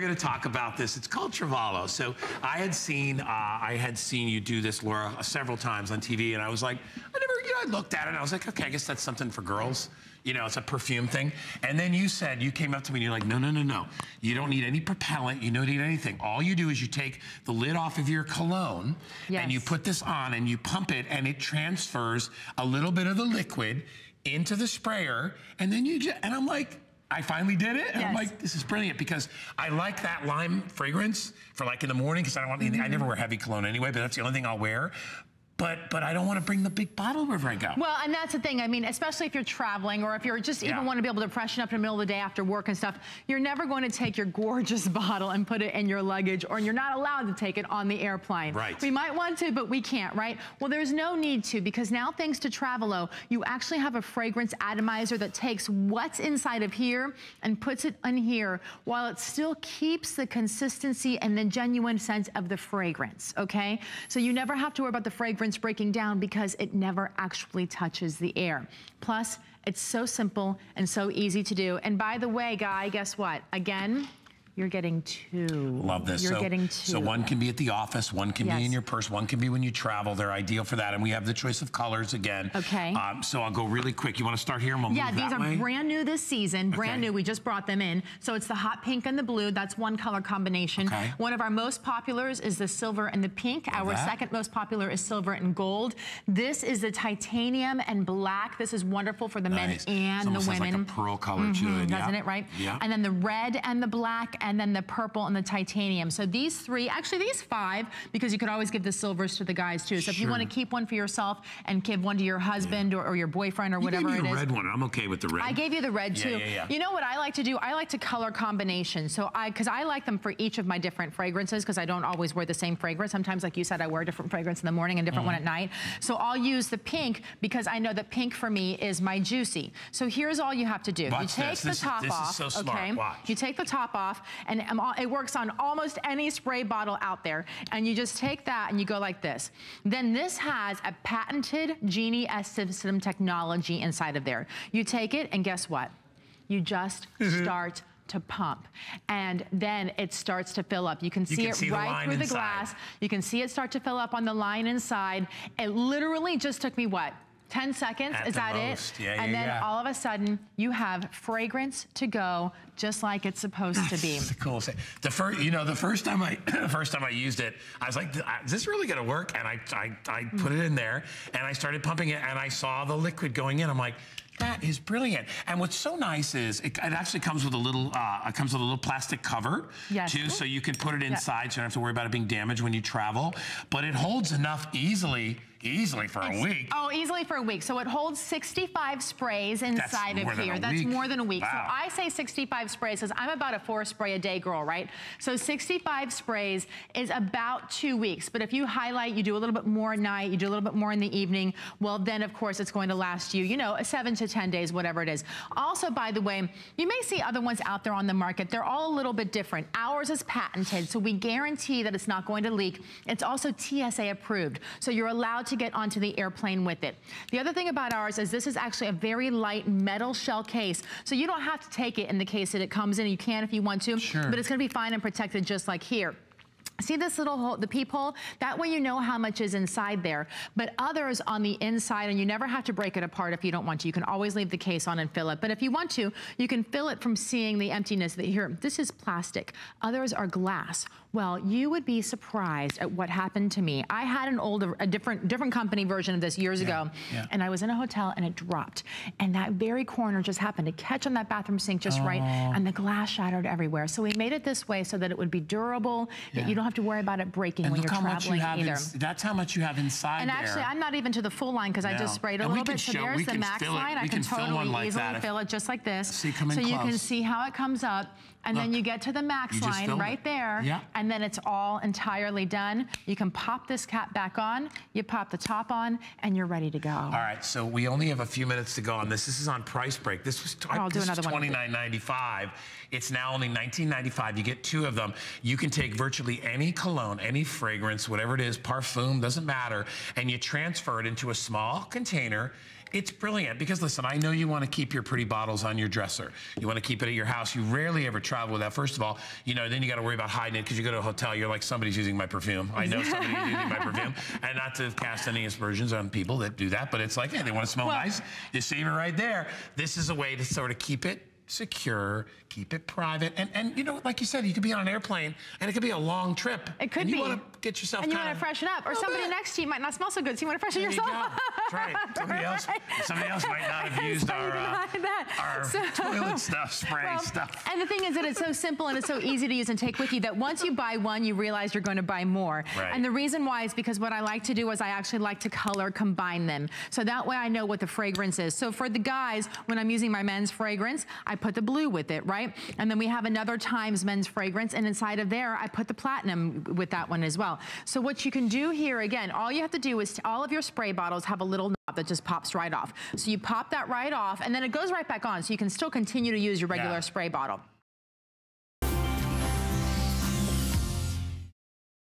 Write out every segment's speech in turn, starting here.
We're going to talk about this. It's called Travalo. So I had seen, uh, I had seen you do this, Laura, several times on TV, and I was like, I never, you know, I looked at it and I was like, okay, I guess that's something for girls. You know, it's a perfume thing. And then you said, you came up to me and you're like, no, no, no, no. You don't need any propellant. You don't need anything. All you do is you take the lid off of your cologne yes. and you put this on and you pump it and it transfers a little bit of the liquid into the sprayer. And then you just, and I'm like, I finally did it. And yes. I'm like, this is brilliant because I like that lime fragrance for like in the morning because I don't want anything. Mm -hmm. I never wear heavy cologne anyway, but that's the only thing I'll wear but but I don't want to bring the big bottle wherever I go. Well, and that's the thing. I mean, especially if you're traveling or if you're just yeah. even want to be able to freshen up in the middle of the day after work and stuff, you're never going to take your gorgeous bottle and put it in your luggage or you're not allowed to take it on the airplane. Right. We might want to, but we can't, right? Well, there's no need to because now thanks to Travalo, you actually have a fragrance atomizer that takes what's inside of here and puts it in here while it still keeps the consistency and the genuine sense of the fragrance, okay? So you never have to worry about the fragrance breaking down because it never actually touches the air. Plus, it's so simple and so easy to do. And by the way, Guy, guess what? Again, you're getting two. Love this. You're so, getting two. So one can be at the office, one can yes. be in your purse, one can be when you travel. They're ideal for that. And we have the choice of colors again. Okay. Um, so I'll go really quick. You want to start here and we'll yeah, these are way? brand new this season. Brand okay. new. We just brought them in. So it's the hot pink and the blue. That's one color combination. Okay. One of our most populars is the silver and the pink. Love our that. second most popular is silver and gold. This is the titanium and black. This is wonderful for the nice. men and the women. like a pearl color mm -hmm, to it. Doesn't it, right? Yeah. And then the red and the black and then the purple and the titanium. So these three, actually these five, because you could always give the silvers to the guys too. So sure. if you want to keep one for yourself and give one to your husband yeah. or, or, your boyfriend or you whatever gave me a red one. I'm okay with the red. I gave you the red yeah, too. Yeah, You know what I like to do? I like to color combinations. So I, because I like them for each of my different fragrances because I don't always wear the same fragrance. Sometimes, like you said, I wear a different fragrance in the morning and different mm -hmm. one at night. So I'll use the pink because I know that pink for me is my juicy. So here's all you have to do. Watch you take this. the this, top this off. Is so. Okay. Watch. You take the top off and it works on almost any spray bottle out there. And you just take that and you go like this. Then this has a patented Genie S system technology inside of there. You take it and guess what? You just mm-hmm. start to pump. And then it starts to fill up. You can see you can it see right the through inside. the glass. You can see it start to fill up on the line inside. It literally just took me what? 10 seconds, At is that most. it? Yeah, and yeah, then yeah. all of a sudden, you have fragrance to go just like it's supposed to be. That's cool. The first, you know, the first time I, the first time I used it, I was like, is this really gonna work? And I, I, I put it in there and I started pumping it and I saw the liquid going in. I'm like, that is brilliant. And what's so nice is it, it actually comes with a little, uh, it comes with a little plastic cover yes. too, so you can put it inside, so you don't have to worry about it being damaged when you travel. But it holds enough easily Easily for it's, a week. Oh, easily for a week. So it holds 65 sprays inside of here. That's week. more than a week. Wow. So I say 65 sprays because I'm about a four spray a day girl, right? So 65 sprays is about two weeks. But if you highlight, you do a little bit more at night, you do a little bit more in the evening, well, then of course it's going to last you, you know, seven to 10 days, whatever it is. Also, by the way, you may see other ones out there on the market. They're all a little bit different. Ours is patented, so we guarantee that it's not going to leak. It's also TSA approved. So you're allowed to get onto the airplane with it. The other thing about ours is this is actually a very light metal shell case. So you don't have to take it in the case that it comes in. You can if you want to, sure. but it's gonna be fine and protected just like here. See this little hole, the peephole? That way you know how much is inside there. But others on the inside, and you never have to break it apart if you don't want to. You can always leave the case on and fill it. But if you want to, you can fill it from seeing the emptiness that here. This is plastic. Others are glass. Well, you would be surprised at what happened to me. I had an older, a different, different company version of this years yeah, ago, yeah. and I was in a hotel and it dropped. And that very corner just happened to catch on that bathroom sink just oh. right, and the glass shattered everywhere. So we made it this way so that it would be durable, yeah. that you don't have to worry about it breaking and when you're traveling you either. that's how much you have inside And actually, there. I'm not even to the full line because I just sprayed a and little bit. So there's the max line. I can, can totally like easily that. fill it just like this. See, in so close. you can see how it comes up. And Look, then you get to the max line right it. there. Yeah. And then it's all entirely done. You can pop this cap back on, you pop the top on, and you're ready to go. All right, so we only have a few minutes to go on this. This is on price break. This was I'll this another $29.95. It's now only $19.95. You get two of them. You can take virtually any any cologne, any fragrance, whatever it is, parfum, doesn't matter, and you transfer it into a small container it's brilliant because listen, I know you want to keep your pretty bottles on your dresser. You want to keep it at your house. You rarely ever travel with that. First of all, you know, then you got to worry about hiding it because you go to a hotel, you're like, somebody's using my perfume. I know somebody's using my perfume. And not to cast any aspersions on people that do that, but it's like, hey, they want to smell well, nice. You save it right there. This is a way to sort of keep it secure, keep it private, and and you know, like you said, you could be on an airplane, and it could be a long trip. It could and be. You want to get yourself. And you want to freshen up, or somebody bit. next to you might not smell so good, so you want to freshen there yourself you up. That's right. Somebody else, somebody else might not have used our uh, our so, toilet stuff, spray well, stuff. And the thing is that it's so simple and it's so easy to use and take with you that once you buy one, you realize you're going to buy more. Right. And the reason why is because what I like to do is I actually like to color combine them, so that way I know what the fragrance is. So for the guys, when I'm using my men's fragrance, I put the blue with it right? And then we have another Times men's fragrance, and inside of there, I put the platinum with that one as well. So what you can do here, again, all you have to do is all of your spray bottles have a little knob that just pops right off. So you pop that right off, and then it goes right back on, so you can still continue to use your regular yeah. spray bottle.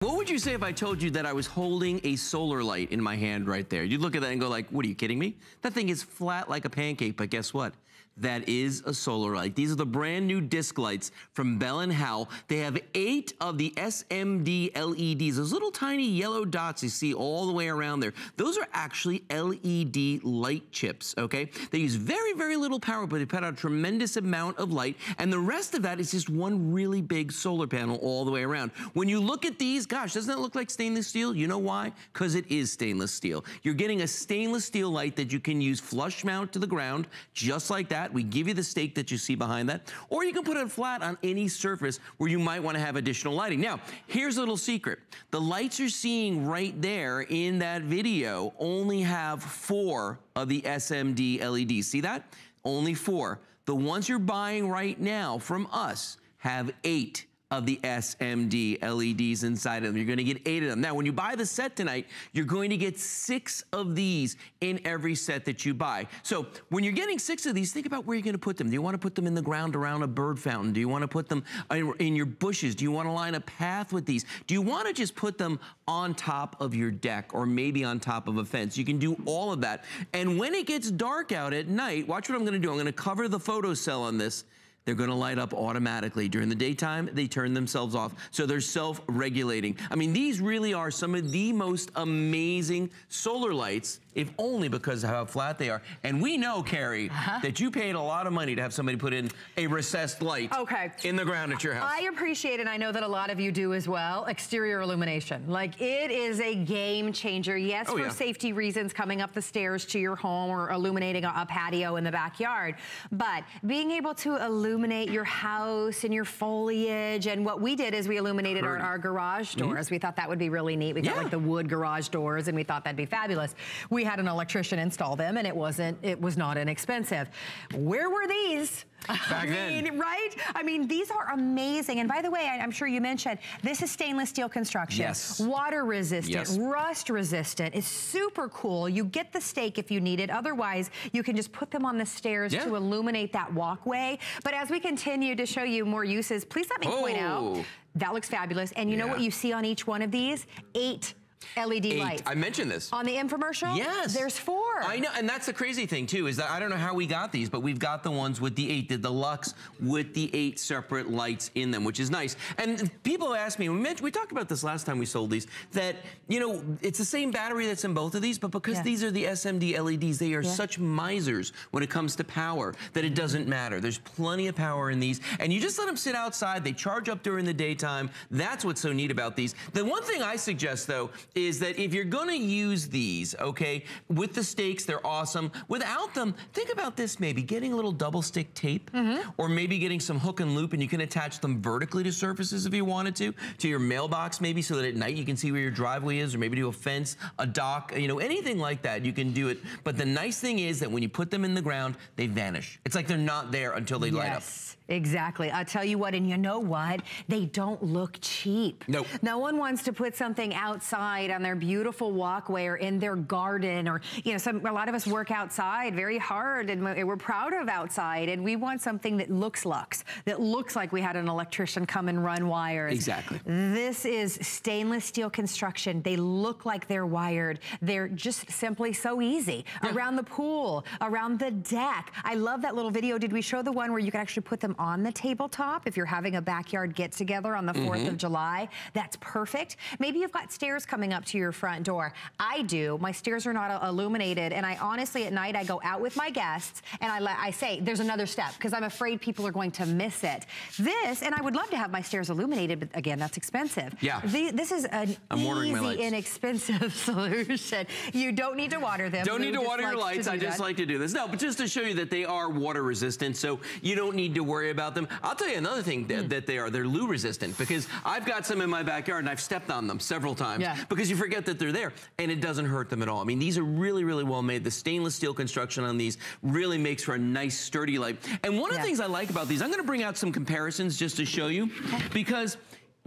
What would you say if I told you that I was holding a solar light in my hand right there? You'd look at that and go like, what are you kidding me? That thing is flat like a pancake, but guess what? That is a solar light. These are the brand new disc lights from Bell & Howell. They have eight of the SMD LEDs, those little tiny yellow dots you see all the way around there. Those are actually LED light chips, okay? They use very, very little power, but they put out a tremendous amount of light, and the rest of that is just one really big solar panel all the way around. When you look at these, gosh, doesn't that look like stainless steel? You know why? Because it is stainless steel. You're getting a stainless steel light that you can use flush mount to the ground, just like that. We give you the stake that you see behind that, or you can put it flat on any surface where you might want to have additional lighting. Now, here's a little secret. The lights you're seeing right there in that video only have four of the SMD LEDs. See that? Only four. The ones you're buying right now from us have eight of the SMD LEDs inside of them. You're gonna get eight of them. Now, when you buy the set tonight, you're going to get six of these in every set that you buy. So when you're getting six of these, think about where you're gonna put them. Do you wanna put them in the ground around a bird fountain? Do you wanna put them in your bushes? Do you wanna line a path with these? Do you wanna just put them on top of your deck or maybe on top of a fence? You can do all of that. And when it gets dark out at night, watch what I'm gonna do. I'm gonna cover the photocell on this they're gonna light up automatically. During the daytime, they turn themselves off. So they're self-regulating. I mean, these really are some of the most amazing solar lights if only because of how flat they are. And we know, Carrie, uh -huh. that you paid a lot of money to have somebody put in a recessed light okay. in the ground at your house. I appreciate, and I know that a lot of you do as well, exterior illumination. Like, it is a game changer. Yes, oh, for yeah. safety reasons, coming up the stairs to your home or illuminating a, a patio in the backyard. But being able to illuminate your house and your foliage, and what we did is we illuminated our, our, garage mm-hmm. doors. Mm -hmm. We thought that would be really neat. We got yeah. like the wood garage doors, and we thought that'd be fabulous. We had an electrician install them and it wasn't, it was not inexpensive. Where were these? Back I mean, then. right? I mean, these are amazing. And by the way, I, am sure you mentioned, this is stainless steel construction. Yes. Water resistant, yes. rust resistant. It's super cool. You get the stake if you need it. Otherwise, you can just put them on the stairs yeah. to illuminate that walkway. But as we continue to show you more uses, please let me oh. point out, oh. that looks fabulous. And you yeah. know what you see on each one of these? Eight LED Eight. lights. I mentioned this. On the infomercial? Yes. There's four. I know, and that's the crazy thing too, is that I don't know how we got these, but we've got the ones with the eight, the deluxe with the eight separate lights in them, which is nice. And people ask me, we, mentioned, we talked about this last time we sold these, that, you know, it's the same battery that's in both of these, but because these are the SMD LEDs, they are such misers when it comes to power that it doesn't matter. There's plenty of power in these, and you just let them sit outside. They charge up during the daytime. That's what's so neat about these. The one thing I suggest, though, is that if you're gonna use these, okay, with the stakes, they're awesome. Without them, think about this maybe, getting a little double stick tape, mm -hmm. or maybe getting some hook and loop and you can attach them vertically to surfaces if you wanted to, to your mailbox maybe so that at night you can see where your driveway is, or maybe to a fence, a dock, you know, anything like that, you can do it. But the nice thing is that when you put them in the ground, they vanish. It's like they're not there until they yes. light up. Exactly. I'll tell you what, and you know what? They don't look cheap. Nope. No one wants to put something outside on their beautiful walkway or in their garden or, you know, some a lot of us work outside very hard and we're proud of outside and we want something that looks luxe, that looks like we had an electrician come and run wires. Exactly. This is stainless steel construction. They look like they're wired. They're just simply so easy. Yeah. Around the pool, around the deck. I love that little video. Did we show the one where you can actually put them on the tabletop if you're having a backyard get together on the 4th mm -hmm. of July? That's perfect. Maybe you've got stairs coming up to your front door. I do. My stairs are not illuminated and I honestly at night I go out with my guests and I, I say there's another step because I'm afraid people are going to miss it. This, and I would love to have my stairs illuminated, but again, that's expensive. Yeah. The, this is an I'm easy, inexpensive solution. You don't need to water them. Don't need to water your lights. I just that. like to do this. No, but just to show you that they are water resistant, so you don't need to worry about them. I'll tell you another thing that, mm. that they are. They're loo resistant because I've got some in my backyard and I've stepped on them several times yeah. because you forget that they're there and it doesn't hurt them at all. I mean, these are really, really well made. The stainless steel construction on these really makes for a nice sturdy light. And one of the things I like about these, I'm going to bring out some comparisons just to show you because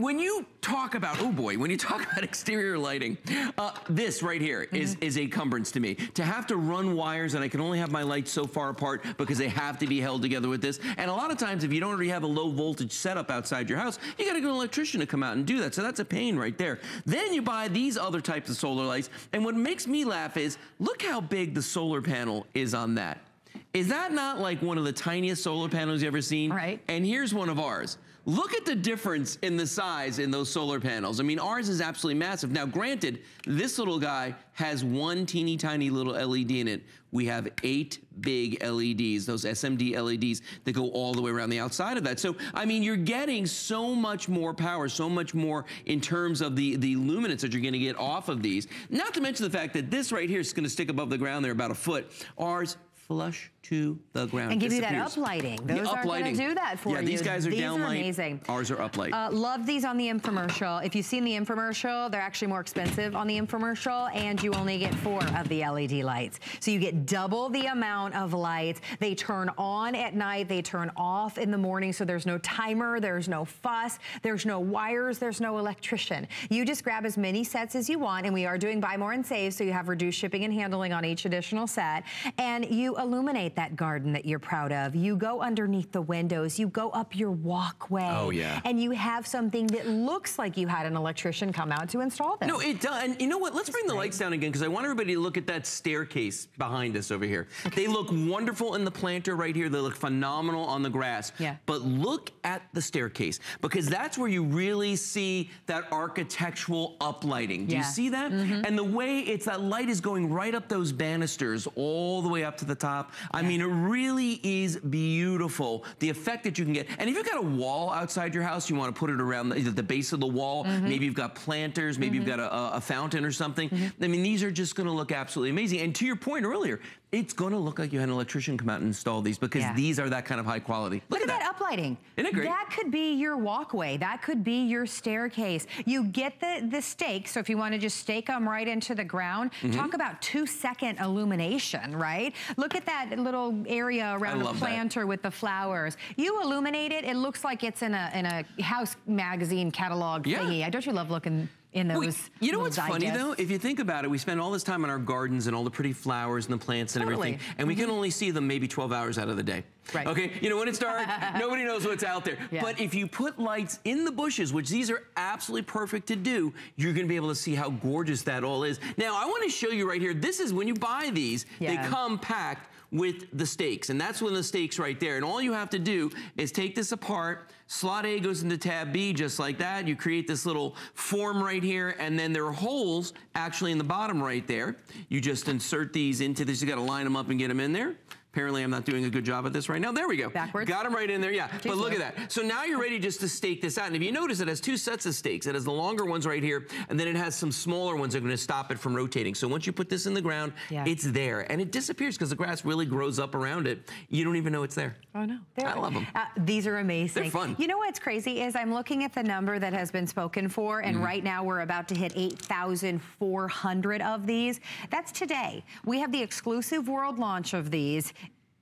when you talk about, oh boy, when you talk about exterior lighting, uh, this right here mm -hmm. is is a cumbrance to me. To have to run wires and I can only have my lights so far apart because they have to be held together with this. And a lot of times if you don't already have a low voltage setup outside your house, you got to get an electrician to come out and do that. So that's a pain right there. Then you buy these other types of solar lights. And what makes me laugh is, look how big the solar panel is on that. Is that not like one of the tiniest solar panels you've ever seen? Right. And here's one of ours. Look at the difference in the size in those solar panels. I mean, ours is absolutely massive. Now, granted, this little guy has one teeny tiny little LED in it. We have eight big LEDs, those SMD LEDs that go all the way around the outside of that. So, I mean, you're getting so much more power, so much more in terms of the, the luminance that you're gonna get off of these. Not to mention the fact that this right here is gonna stick above the ground there about a foot. Ours flush to the ground. And give you that uplighting. Those the are going to do that for yeah, you. Yeah, these guys are these down are amazing. Ours are uplight. Uh, love these on the infomercial. If you've seen the infomercial, they're actually more expensive on the infomercial, and you only get four of the LED lights. So you get double the amount of lights. They turn on at night. They turn off in the morning, so there's no timer. There's no fuss. There's no wires. There's no electrician. You just grab as many sets as you want, and we are doing buy more and save, so you have reduced shipping and handling on each additional set, and you illuminate that garden that you're proud of. You go underneath the windows. You go up your walkway. Oh, yeah. And you have something that looks like you had an electrician come out to install them. No, it does. And you know what? Let's bring the lights down again because I want everybody to look at that staircase behind us over here. Okay. They look wonderful in the planter right here. They look phenomenal on the grass. Yeah. But look at the staircase because that's where you really see that architectural uplighting. Do yeah. you see that? Mm -hmm. And the way it's that light is going right up those banisters all the way up to the top. Yeah. I mean, it really is beautiful, the effect that you can get. And if you've got a wall outside your house, you want to put it around the, the base of the wall, mm -hmm. maybe you've got planters, maybe mm -hmm. you've got a, a, fountain or something. Mm -hmm. I mean, these are just going to look absolutely amazing. And to your point earlier, it's going to look like you had an electrician come out and install these because yeah. these are that kind of high quality. Look, look at, that. that uplighting. Isn't it great? That could be your walkway. That could be your staircase. You get the, the stakes, so if you want to just stake them right into the ground, mm -hmm. talk about two second illumination, right? Look at that little area around the planter that. with the flowers. You illuminate it, it looks like it's in a, in a house magazine catalog yeah. thingy. Don't you love looking in those well, You know what's digests. funny though? If you think about it, we spend all this time in our gardens and all the pretty flowers and the plants and totally. everything, and we mm -hmm. can mm-hmm. only see them maybe 12 hours out of the day. Right. Okay, you know, when it's dark, nobody knows what's out there. Yeah. But if you put lights in the bushes, which these are absolutely perfect to do, you're gonna be able to see how gorgeous that all is. Now, I wanna show you right here, this is when you buy these, yeah. they come packed with the stakes. And that's of the stakes right there. And all you have to do is take this apart, slot A goes into tab B just like that. You create this little form right here, and then there are holes actually in the bottom right there. You just insert these into this. You gotta line them up and get them in there. Apparently I'm not doing a good job at this right now. There we go. Backwards. Got them right in there, yeah. Too but look at that. So now you're ready just to stake this out. And if you notice, it has two sets of stakes. It has the longer ones right here, and then it has some smaller ones that are gonna stop it from rotating. So once you put this in the ground, yeah. it's there. And it disappears because the grass really grows up around it. You don't even know it's there. Oh, no. They're, I love them. Uh, these are amazing. They're fun. You know what's crazy is I'm looking at the number that has been spoken for, and mm. right now we're about to hit 8,400 of these. That's today. We have the exclusive world launch of these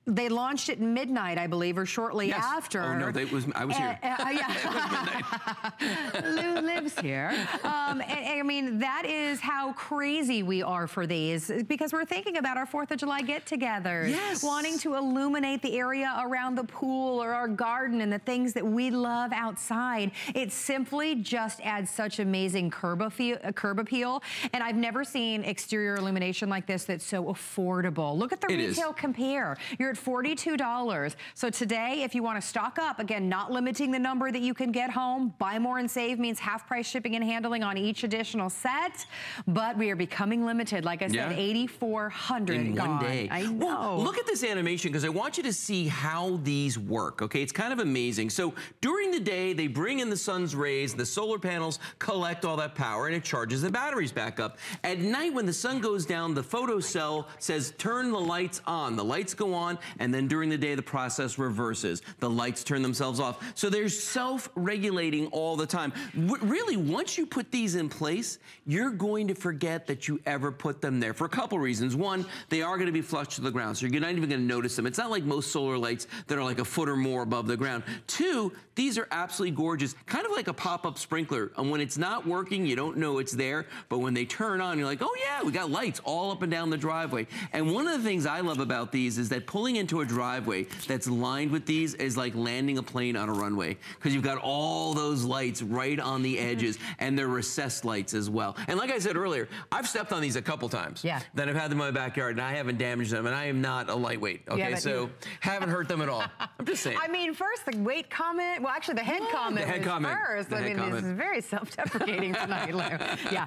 they launched at midnight, I believe, or shortly Yes. after. Oh, no, they- it was- I was here. Uh, shortly after. Yes. after. Oh, no, they- it was- I here. Uh, uh, yeah. Lou lives here. Um, and, and I mean, that is how crazy we are for these because we're thinking about our 4th of July get-togethers. Yes. Wanting to illuminate the area around the pool or our garden and the things that we love outside. It simply just adds such amazing curb appeal, curb appeal. And I've never seen exterior illumination like this that's so affordable. Look at the It is. retail compare. You're at $42. So today, if you want to stock up, again, not limiting the number that you can get home, buy more and save means half price shipping and handling on each additional set. But we are becoming limited. Like I said, Yeah. 8,400 in gone. one day. I know. Well, look at this animation because I want you to see how these work. Okay, it's kind of amazing. So during the day, they bring in the sun's rays, the solar panels collect all that power, and it charges the batteries back up. At night, when the sun goes down, the photocell says turn the lights on. The lights go on, and then during the day, the process reverses. The lights turn themselves off. So they're self-regulating all the time. W really, once you put these in place, you're going to forget that you ever put them there for a couple reasons. One, they are going to be flush to the ground, so you're not even going to notice them. It's not like most solar lights that are like a foot or more above the ground. Two, these are absolutely gorgeous, kind of like a pop-up sprinkler. And when it's not working, you don't know it's there, but when they turn on, you're like, oh yeah, we got lights all up and down the driveway. And one of the things I love about these is that pulling into a driveway that's lined with these is like landing a plane on a runway because you've got all those lights right on the mm-hmm. edges and they're recessed lights as well. And like I said earlier, I've stepped on these a couple times. Yeah. Then I've had them in my backyard and I haven't damaged them and I am not a lightweight. Okay, but so haven't hurt them at all. I'm just saying. I mean, first the weight comment. Well, actually, the head comment. The head was comment. First, The I head mean, comment. this is very self-deprecating tonight, Lou. Yeah,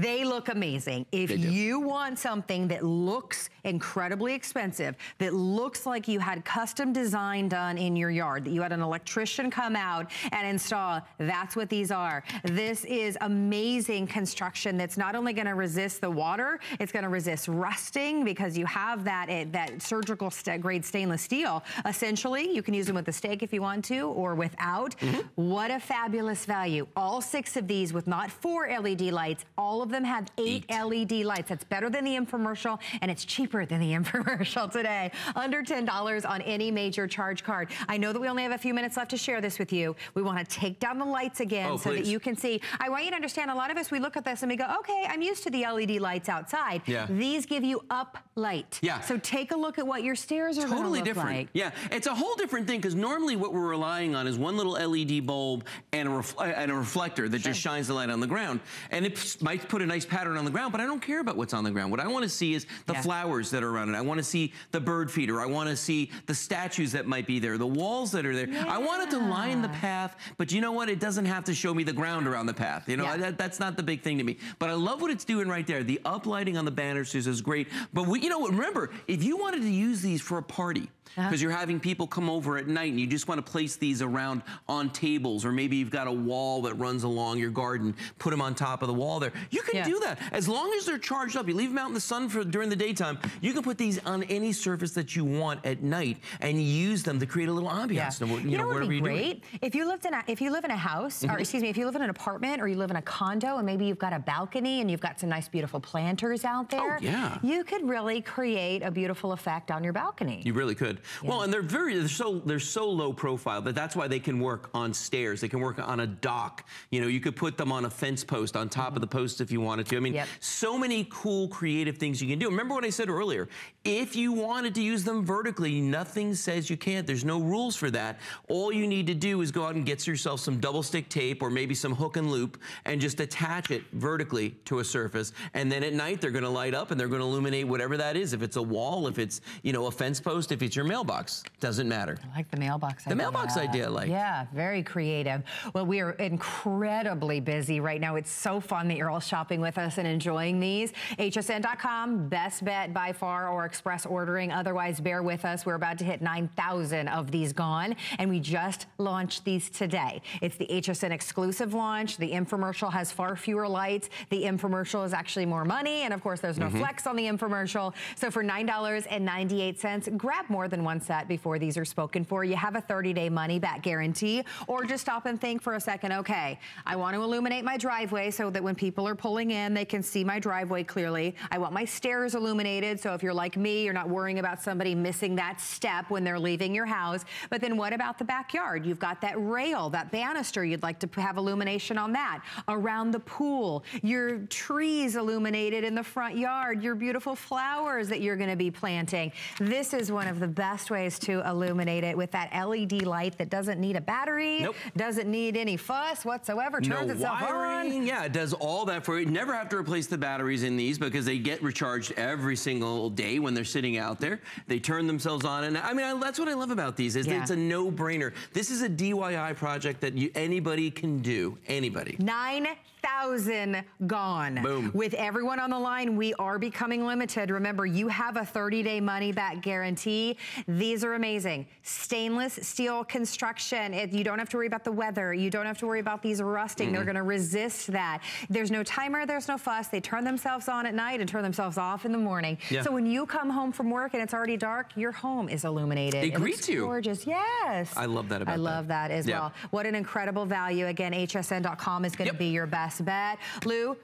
they look amazing. If you want something that looks incredibly expensive, that looks like you had custom design done in your yard, that you had an electrician come out and install, that's what these are. This is amazing construction that's not only going to resist the water, it's going to resist rusting because you have that eh, that surgical sta- grade stainless steel. Essentially, you can use them with a stake if you want to or without. Mm-hmm. What a fabulous value. All six of these with not four LED lights, all of them have eight, LED lights. That's better than the infomercial and it's cheaper than the infomercial today. Under $10 on any major charge card. I know that we only have a few minutes left to share this with you. We want to take down the lights again Oh, so that you can see. I want you to understand a lot of us, we look at this and we go, okay, I'm used to the LED lights outside. Yeah. These give you up light. Yeah. So take a look at what your stairs are totally look different. like. Yeah, it's a whole different thing because normally what we're relying on is one little LED bulb and a, and a reflector that just shines the light on the ground. And it might put a nice pattern on the ground, but I don't care about what's on the ground. What I want to see is the Yeah. flowers that are around it. I want to see the bird feeder. I want to see the statues that might be there, the walls that are there. I want it to line the path, but you know what? It doesn't have to show me the ground around the path. You know, Yeah. that, that's not the big thing to me. But I love what it's doing right there. The uplighting on the banners is great. But we, you know, what? remember, if you wanted to use these for a party, Uh-huh. because you're having people come over at night and you just want to place these around on tables, or maybe you've got a wall that runs along your garden, put them on top of the wall there. You can Yeah. do that as long as they're charged up. You leave them out in the sun for during the daytime. You can put these on any surface that you want at night and use them to create a little ambiance. Yeah. You, You, know, what wherever would be doing. great? If you lived in a if you live in a house, Mm-hmm. or excuse me, if you live in an apartment or you live in a condo and maybe you've got a balcony and you've got some nice beautiful planters out there, Oh, yeah. you could really create a beautiful effect on your balcony. You really could. Well, and they're very they're so they're so low profile that that's why they can work on stairs. They can work on a dock. You know, you could put them on a fence post on top of the post if you wanted to. I mean, Yep. so many cool creative things you can do. Remember what I said earlier? If you wanted to use them vertically, nothing says you can't. There's no rules for that. All you need to do is go out and get yourself some double stick tape or maybe some hook and loop and just attach it vertically to a surface. And then at night they're going to light up and they're going to illuminate whatever that is. If it's a wall, if it's, you know, a fence post, if it's your mailbox, doesn't matter. I like the mailbox The mailbox idea, like. Yeah, very creative. Well, we are incredibly busy right now. It's so fun that you're all shopping with us and enjoying these. HSN.com, best bet by far, or express ordering. Otherwise, bear with us. We're about to hit 9,000 of these gone, and we just launched these today. It's the HSN exclusive launch. The infomercial has far fewer lights. The infomercial is actually more money, and of course, there's no mm-hmm. flex on the infomercial. So for $9.98, grab more than one set before these are spoken for. You have a 30-day money-back guarantee, or just stop and think for a second, okay, I want to illuminate my driveway so that when people are pulling in, they can see my driveway clearly. I want my stairs illuminated, so if you're like me, you're not worrying about somebody missing that step when they're leaving your house. But then what about the backyard? You've got that rail, that banister, you'd like to have illumination on that. Around the pool, your trees illuminated in the front yard, your beautiful flowers that you're gonna be planting. This is one of the best ways to illuminate it with that LED light that doesn't need a battery, nope. doesn't need any fuss whatsoever, turns no itself wiring. on. Yeah, it does all that for you. Never have to replace the batteries in these because they get recharged every single day when they're sitting out there. They turn themselves on. And I mean, I, that's what I love about these is yeah. it's a no-brainer. This is a DIY project that you, anybody can do. Anybody. Nine thousand gone. Boom. With everyone on the line, we are becoming limited. Remember, you have a 30-day money-back guarantee. These are amazing. Stainless steel construction. It, you don't have to worry about the weather. You don't have to worry about these rusting. Mm They're going to resist that. There's no timer. There's no fuss. They turn themselves on at night and turn themselves off in the morning. Yeah. So when you come home from work and it's already dark, your home is illuminated. They it greets you. Gorgeous. Yes. I love that about I love that, that as yeah. well. What an incredible value. Again, hsn.com is going to yep. be your best bet. Lou,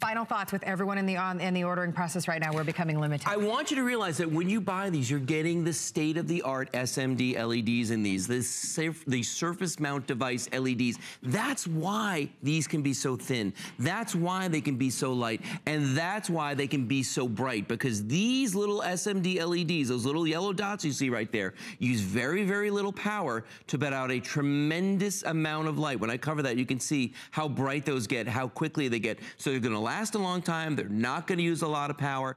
final thoughts with everyone in the on in the ordering process right now. We're becoming limited. I want you to realize that when you buy these, you're getting the state-of-the-art SMD LEDs in these, the, surf, the surface mount device LEDs. That's why these can be so thin. That's why they can be so light. And that's why they can be so bright because these little SMD LEDs, those little yellow dots you see right there, use very, very little power to put out a tremendous amount of light. When I cover that, you can see how bright those get, how quickly they get. So they're gonna last a long time. They're not going to use a lot of power.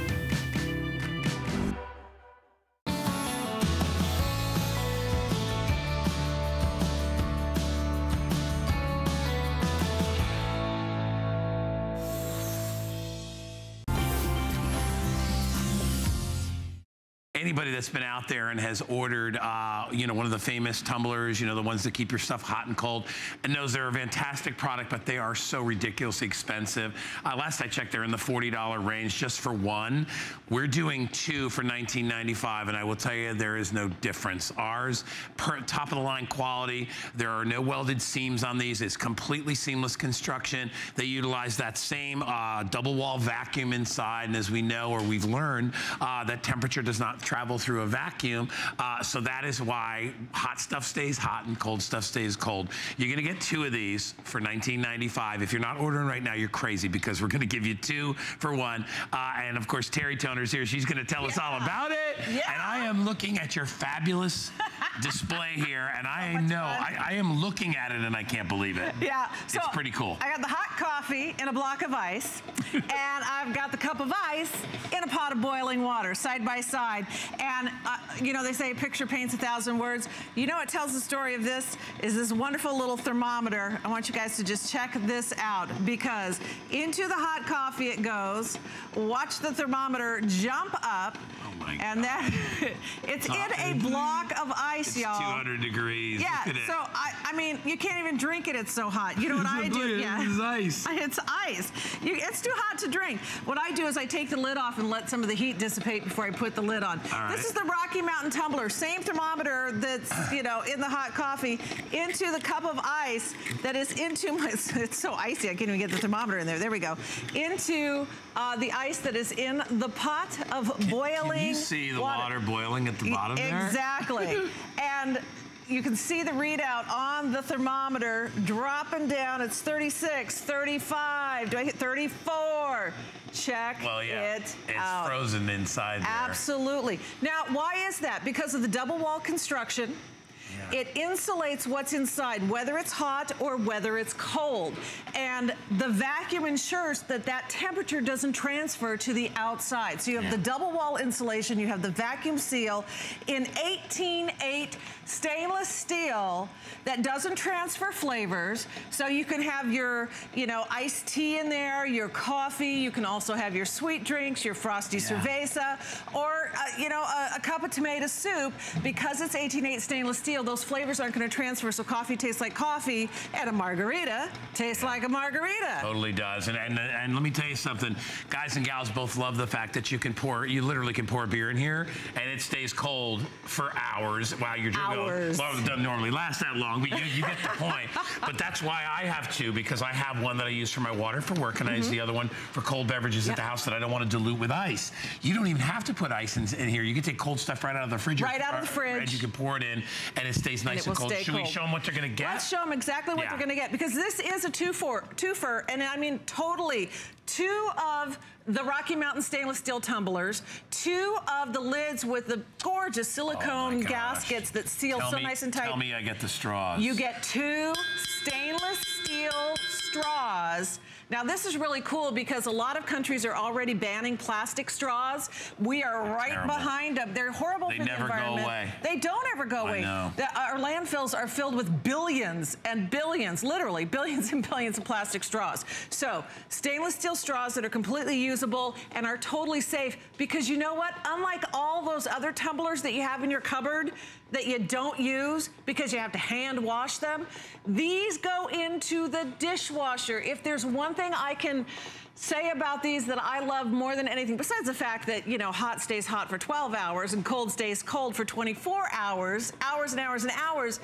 Anybody that's been out there and has ordered, uh, you know, one of the famous tumblers, you know, the ones that keep your stuff hot and cold, and knows they're a fantastic product, but they are so ridiculously expensive. Uh, last I checked, they're in the $40 range just for one. We're doing two for $19.95, and I will tell you, there is no difference. Ours, per, top of the line quality. There are no welded seams on these. It's completely seamless construction. They utilize that same uh, double wall vacuum inside, and as we know, or we've learned, uh, that temperature does not travel through a vacuum. Uh, so that is why hot stuff stays hot and cold stuff stays cold. You're gonna get two of these for $19.95. If you're not ordering right now, you're crazy because we're gonna give you two for one. Uh, and of course, Terry Toner's here. She's gonna tell yeah. us all about it. Yeah. And I am looking at your fabulous display here, and I know, I, I, am looking at it and I can't believe it. Yeah. So it's pretty cool. I got the hot coffee in a block of ice, and I've got the cup of ice in a pot of boiling water, side by side. And, uh, you know, they say a picture paints a thousand words. You know what tells the story of this is this wonderful little thermometer. I want you guys to just check this out because into the hot coffee it goes. Watch the thermometer jump up. Oh my and that it's in a block of ice y'all. 200 degrees. Yeah, Look at it. so I, I mean, you can't even drink it. It's so hot. You know what I do? Yeah. It's ice. It's ice. You, it's too hot to drink. What I do is I take the lid off and let some of the heat dissipate before I put the lid on. Right. This is the Rocky Mountain Tumbler, same thermometer that's you know in the hot coffee into the cup of ice that is into my. It's so icy. I can't even get the thermometer in there. There we go. Into uh, the ice that is in the pot of boiling. Can you see the water boiling at the bottom there? Exactly. and you can see the readout on the thermometer dropping down. It's 36, 35. Do I hit 34? Check Well, yeah. it it's out. frozen inside there. Absolutely. Now, why is that? Because of the double wall construction. It insulates what's inside, whether it's hot or whether it's cold. And the vacuum ensures that that temperature doesn't transfer to the outside. So you have Yeah. the double wall insulation, you have the vacuum seal in 18.8 stainless steel that doesn't transfer flavors. So you can have your, you know, iced tea in there, your coffee. You can also have your sweet drinks, your frosty cerveza, or, uh, you know, a, a cup of tomato soup. Because it's 18.8 stainless steel, those flavors aren't going to transfer. So coffee tastes like coffee, and a margarita tastes like a margarita. Totally does. And, and and let me tell you something. Guys and gals both love the fact that you can pour, you literally can pour beer in here and it stays cold for hours while you're drinking. Hours. Well, it doesn't normally last that long, but you, you get the point. But that's why I have two because I have one that I use for my water for work and I use Mm-hmm. the other one for cold beverages at the house that I don't want to dilute with ice. You don't even have to put ice in, in here. You can take cold stuff right out of the fridge. Right out of the fridge. And you can pour it in and it stays nice and, will cold. stay Should we show them what they're going to get? Let's show them exactly what Yeah. they're going to get because this is a two for twofer, and I mean totally two of the Rocky Mountain stainless steel tumblers, two of the lids with the gorgeous silicone Oh gaskets that seal Tell so me- nice and tight. Tell me I get the straws. You get two stainless steel straws. Now this is really cool because a lot of countries are already banning plastic straws. We are right Terrible. behind them. They're horrible They for never the go environment. away. They don't ever go I away. know. The- uh, our landfills are filled with billions and billions, literally billions and billions of plastic straws. So stainless steel straws that are completely usable and are totally safe because you know what? Unlike all those other tumblers that you have in your cupboard that you don't use because you have to hand wash them, these go into the dishwasher. If there's one thing I can say about these that I love more than anything, besides the fact that, you know, hot stays hot for 12 hours and cold stays cold for 24 hours, hours and hours and hours,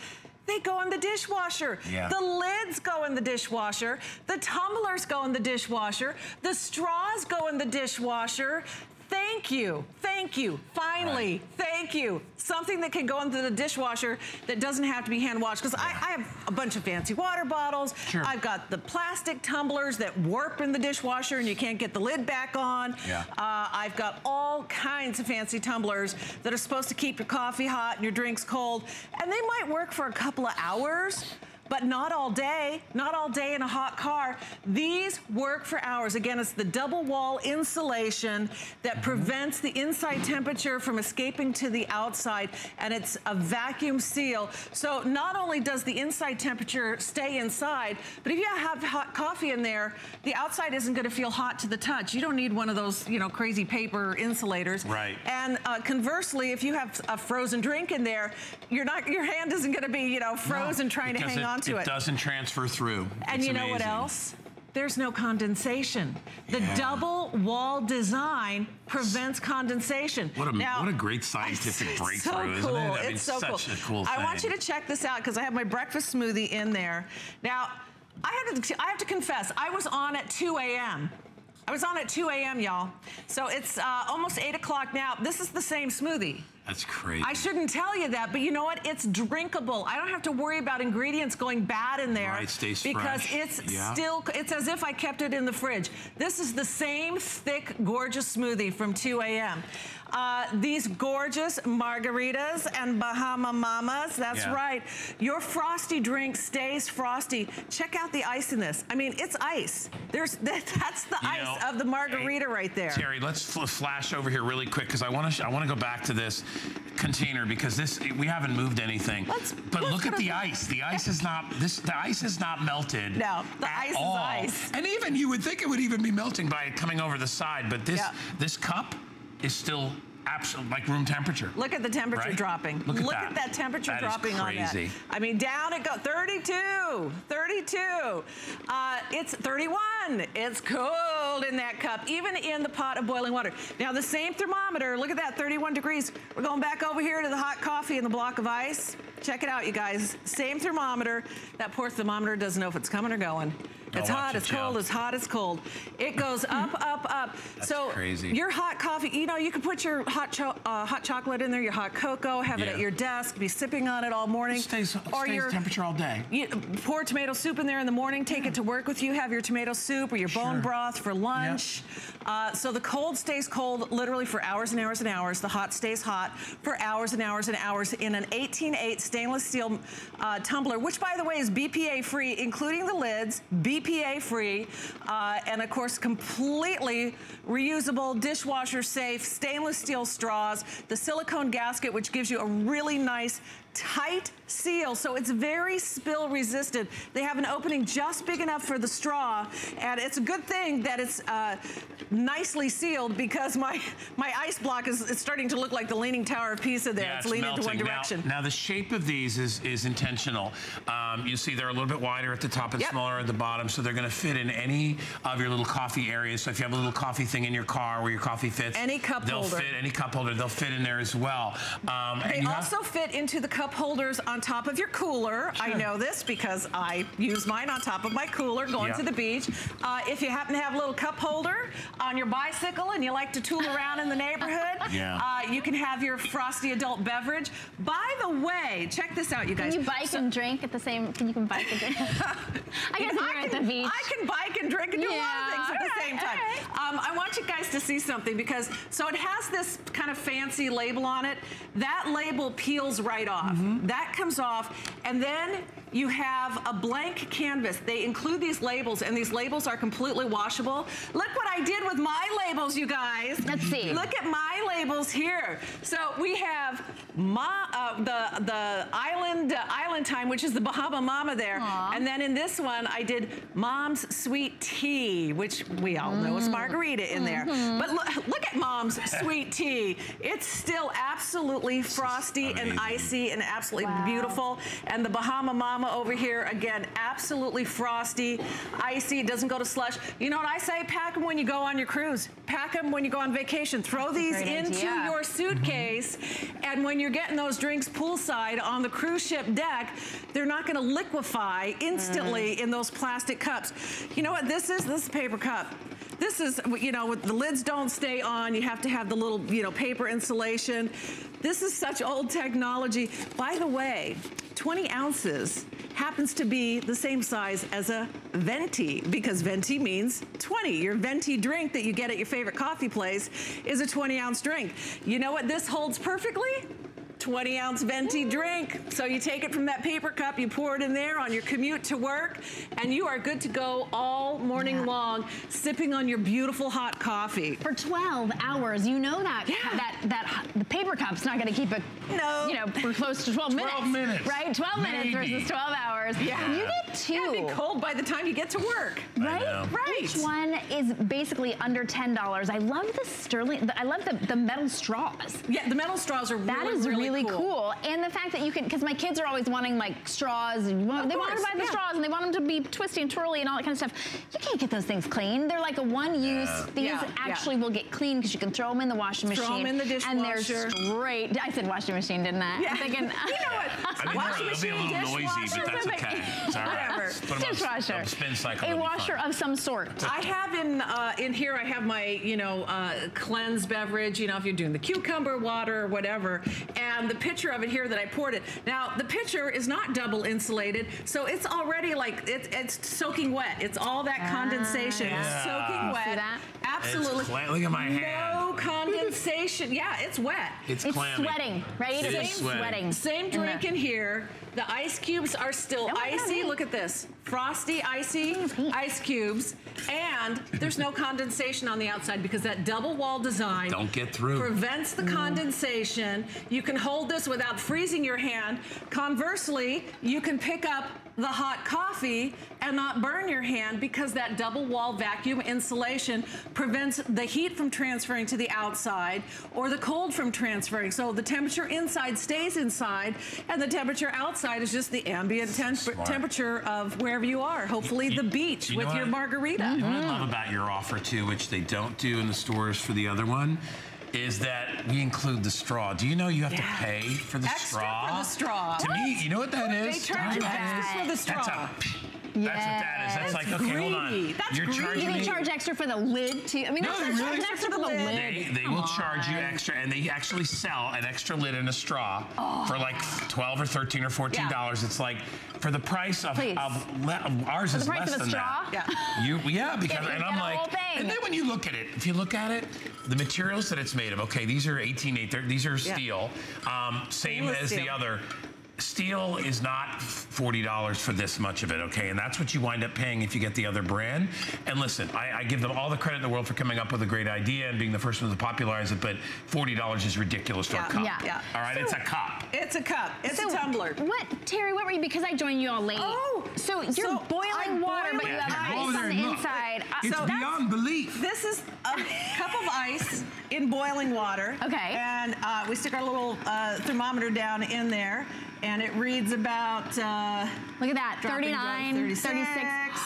they go in the dishwasher. Yeah. The lids go in the dishwasher. The tumblers go in the dishwasher. The straws go in the dishwasher. Thank you. Thank you. Finally, Right. thank you. Something that can go into the dishwasher that doesn't have to be hand washed. Because I, I have a bunch of fancy water bottles. Sure. I've got the plastic tumblers that warp in the dishwasher and you can't get the lid back on. Yeah. Uh, I've got all kinds of fancy tumblers that are supposed to keep your coffee hot and your drinks cold. And they might work for a couple of hours. But not all day, not all day in a hot car. These work for hours. Again, it's the double wall insulation that prevents the inside temperature from escaping to the outside, and it's a vacuum seal. So not only does the inside temperature stay inside, but if you have hot coffee in there, the outside isn't gonna feel hot to the touch. You don't need one of those, you know, crazy paper insulators. Right. And uh, conversely, if you have a frozen drink in there, you're not, your hand isn't gonna be, you know, frozen trying to hang on to it it. doesn't transfer through. And It's you know what else? There's no condensation. The Yeah. double wall design prevents condensation. What a- now, what a great scientific breakthrough, so isn't it? I mean, it's so such cool. a cool thing. I want you to check this out because I have my breakfast smoothie in there. Now, I have to, I have to confess, I was on at 2 a.m. I was on at 2 a.m., y'all. So it's uh, almost 8 o'clock now. This is the same smoothie. That's crazy. I shouldn't tell you that, but you know what? It's drinkable. I don't have to worry about ingredients going bad in there. Right, stays because fresh. it's Yeah. still it's as if I kept it in the fridge. This is the same thick, gorgeous smoothie from 2 a.m. Uh, these gorgeous margaritas and Bahama Mamas. That's Yeah. right. Your frosty drink stays frosty. Check out the ice in this. I mean, it's ice. There's that, that's the You ice know, of the margarita right there. Terry, let's fl- flash over here really quick because I want to I want to go back to this container because this we haven't moved anything. Let's- but let's look at the ice. The ice is not this. The ice is not melted. No, the ice is ice. And even you would think it would even be melting by coming over the side, but this Yeah. this cup is still Absolutely, like room temperature. Look at the temperature Right? dropping. Look at that. that temperature That dropping on that. I mean, down it goes. 32, 32. Uh, it's 31. It's cold in that cup, even in the pot of boiling water. Now, the same thermometer, look at that, 31 degrees. We're going back over here to the hot coffee and the block of ice. Check it out, you guys. Same thermometer. That poor thermometer doesn't know if it's coming or going. It's hot, it's cold, it's hot, it's cold. It goes up, up, up. That's so crazy. your hot coffee, you know, you can put your hot cho- uh, hot chocolate in there, your hot cocoa, have it at your desk, be sipping on it all morning. It stays, it or stays your temperature all day. you, pour tomato soup in there in the morning, take it to work with you, have your tomato soup or your bone Sure. broth for lunch. Uh, so the cold stays cold literally for hours and hours and hours. The hot stays hot for hours and hours and hours in an 18.8 stainless steel uh, tumbler, which by the way is BPA free, including the lids, BPA free, uh, and of course completely reusable, dishwasher safe, stainless steel straws, the silicone gasket, which gives you a really nice tight seal, so it's very spill resistant. They have an opening just big enough for the straw, and it's a good thing that it's uh, nicely sealed because my my ice block is it's starting to look like the Leaning Tower of Pisa there. Yeah, it's, it's leaning to one melting. Now- direction. Now, the shape of these is is intentional. Um, you see, they're a little bit wider at the top and Yep. smaller at the bottom, so they're going to fit in any of your little coffee areas. So if you have a little coffee thing in your car where your coffee fits, Any cup they'll holder. fit any cup holder. They'll fit in there as well. Um, and They have- also fit into the cup holders on top of your cooler. I know this because I use mine on top of my cooler going Yeah. to the beach. Uh, if you happen to have a little cup holder on your bicycle and you like to tool around in the neighborhood, Yeah. uh, you can have your frosty adult beverage. By the way, check this out, you guys. Can you bike and drink at the same? Can you can bike and drink? I guess if you're at the beach. I can bike and drink and do a lot of things at the all same right, time. Um, I want you guys to see something because so it has this kind of fancy label on it. That label peels right off. Mm-hmm. That comes off, and then you have a blank canvas. They include these labels, and these labels are completely washable. Look what I did with my labels, you guys. Let's see. Look at my labels here. So we have ma, uh, the the island uh, island time, which is the Bahama Mama there, Aw. and then in this one I did Mom's sweet tea, which we all know Mm. is margarita in there. Mm-hmm. But look, look at Mom's sweet tea. It's still absolutely frosty and icy and absolutely Wow. beautiful. And the Bahama Mama over here again, absolutely frosty, icy. Doesn't go to slush. You know what I say? Pack them when you go on your cruise. Pack them when you go on vacation. Throw these into idea. your suitcase, and when you're getting those drinks poolside on the cruise ship deck, they're not going to liquefy instantly Mm-hmm. in those plastic cups. You know what this is? This is a paper cup. This is, you know, the lids don't stay on. You have to have the little, you know, paper insulation. This is such old technology. By the way, 20 ounces happens to be the same size as a venti because venti means 20. Your venti drink that you get at your favorite coffee place is a 20 ounce drink. You know what this holds perfectly? 20 ounce venti drink. So you take it from that paper cup, you pour it in there on your commute to work, and you are good to go all morning Yeah. long, sipping on your beautiful hot coffee. for 12 hours. You know that Yeah. that that the paper cup's not going to keep it. No. You know, for close to 12 minutes. 12 minutes. Right? 12 minutes versus 12 hours. Yeah. You get two. Yeah, it'd be cold by the time you get to work. Right? Right. Each one is basically under $10. I love the sterling, the- I love the, the metal straws. Yeah, the metal straws are That really, is really, really, cool. And the fact that you can, because my kids are always wanting like straws, and want- Of they want to buy the yeah. straws and they want them to be twisty and twirly and all that kind of stuff. You can't get those things clean. They're like a one use. These Yeah, yeah. actually will get clean because you can throw them in the washing Throw 'em machine. in the dishwasher. And they're dishwasher. straight. I said washing machine, didn't I? Yeah. I'm thinking, you know what? I mean, Washing it'll be a machine, little noisy, but that's okay. It's all right. Whatever. Put 'em on dishwasher. on spin cycle. a washer of some sort. I have in uh, in here. I have my you know uh, cleanse beverage. You know if you're doing the cucumber water or whatever, and the picture of it here that I poured it. Now the pitcher is not double insulated, so it's already like it, it's soaking wet. It's all that condensation ah. Yeah. soaking wet. See that? Absolutely. It's cla- look at my hand. No condensation. yeah, it's wet. It's, It's clammy. sweating, right? It It's sweating. sweating. Same drink the- in here. The ice cubes are still icy. Look at this. Frosty, icy ice cubes. And there's no condensation on the outside because that double wall design Don't get through. prevents Mm. the condensation. You can hold this without freezing your hand. Conversely, you can pick up the hot coffee and not burn your hand because that double wall vacuum insulation prevents the heat from transferring to the outside. or the cold from transferring. So the temperature inside stays inside and the temperature outside is just the ambient temp temperature of wherever you are. Hopefully the beach you with your what? margarita. You know what I love about your offer too, which they don't do in the stores for the other one, is that we include the straw. Do you know you have Yeah. to pay for the Extra straw? for the straw. To me, you know what that They charge you extra for the is- That's straw. A. That's what that is. That's like okay, hold on. greedy. That's You're greedy. charging Do they charge extra for the lid too? I mean, No, they that's really- extra for the lid. They, they will charge you extra, and they actually sell an extra lid and a straw for like twelve or thirteen or fourteen dollars. It's like for the price of, Please. of le- ours For the is price less of a than straw? that. You, yeah, because and I'm like, and then when you look at it, if you look at it, the materials that it's made of. Okay, these are 18 they're- These are steel. Um, same Stainless as the other. Steel is not $40 for this much of it, okay? And that's what you wind up paying if you get the other brand. And listen, I, I give them all the credit in the world for coming up with a great idea and being the first one to popularize it, but $40 is ridiculous for Yeah. a cup. Yeah. Yeah. All right, it's a cup. It's a cup. It's So, a tumbler. What, Terry? What were you? Because I joined you all late. Oh, so you're so boiling I'm water, but you have ice. ice Go on the and inside. Uh, It's so beyond belief. This is a cup of ice in boiling water. Okay. And uh, we stick our little uh, thermometer down in there, and it reads about. Uh, Look at that, dropping down 39, 36, 36.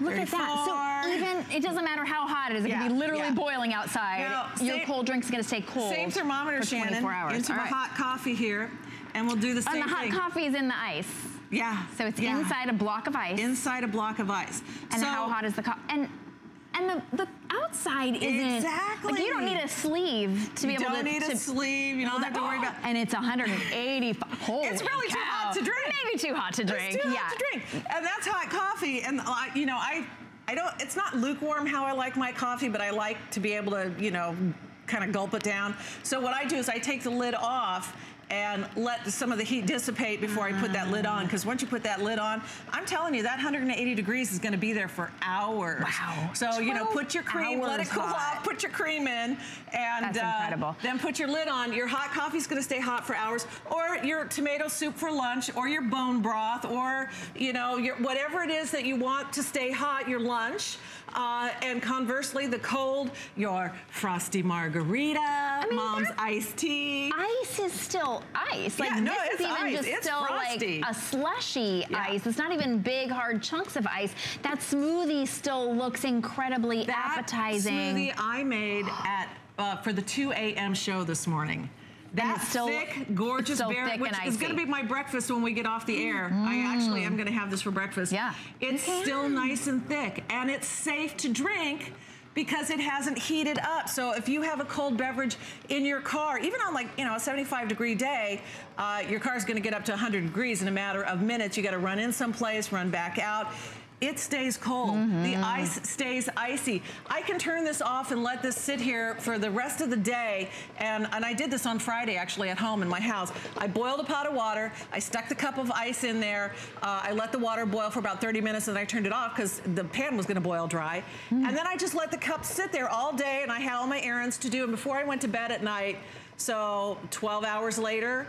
Look at that. So even it doesn't matter how hot it is. It Yeah, can be literally yeah. boiling outside. Now, Your same- cold drink's gonna stay cold. Same thermometer, for 24 Shannon, hours. into All the right. hot coffee here, and we'll do the same thing. And the hot thing. coffee is in the ice. Yeah. So it's yeah. inside a block of ice. Inside a block of ice. and so, how hot is the coffee? And and the, the outside isn't Exactly. like you don't need a sleeve to be You able don't to need to a sleeve. You don't have to worry about. and it's 180. Holy It's really too hot to drink. Maybe too hot to drink. It's too yeah. hot to drink. And that's hot coffee. And uh, you know, I, I don't. It's not lukewarm how I like my coffee, but I like to be able to, you know, kind of gulp it down. So what I do is I take the lid off and let some of the heat dissipate before I put that lid on. Because once you put that lid on, I'm telling you that 180 degrees is going to be there for hours. Wow. So you know, put your cream, let it cool hot. off, put your cream in, and That's uh, incredible. then put your lid on. Your hot coffee is gonna stay hot for hours, or your tomato soup for lunch, or your bone broth, or you know, your whatever it is that you want to stay hot, your lunch. Uh, and conversely, the cold, your frosty margarita, mean, mom's iced tea. Ice is still ice. Like Yeah, no, this it's is even ice. just It's still frosty. like a slushy Yeah. ice. It's not even big hard chunks of ice. That smoothie still looks incredibly appetizing. that appetizing. smoothie I made at uh, for the 2 a.m. show this morning. That still- thick, gorgeous still berry, thick which is going to be my breakfast when we get off the air. I actually am going to have this for breakfast. Yeah. It's still nice and thick, and it's safe to drink because it hasn't heated up. So if you have a cold beverage in your car, even on like, you know, a 75 degree day, uh, your car's going to get up to 100 degrees in a matter of minutes. You got to run in someplace, run back out. It stays cold. The ice stays icy. I can turn this off and let this sit here for the rest of the day. And, and I did this on Friday actually at home in my house. I boiled a pot of water. I stuck the cup of ice in there. Uh, I let the water boil for about 30 minutes and I turned it off because the pan was going to boil dry. And then I just let the cup sit there all day and I had all my errands to do. And before I went to bed at night, so 12 hours later,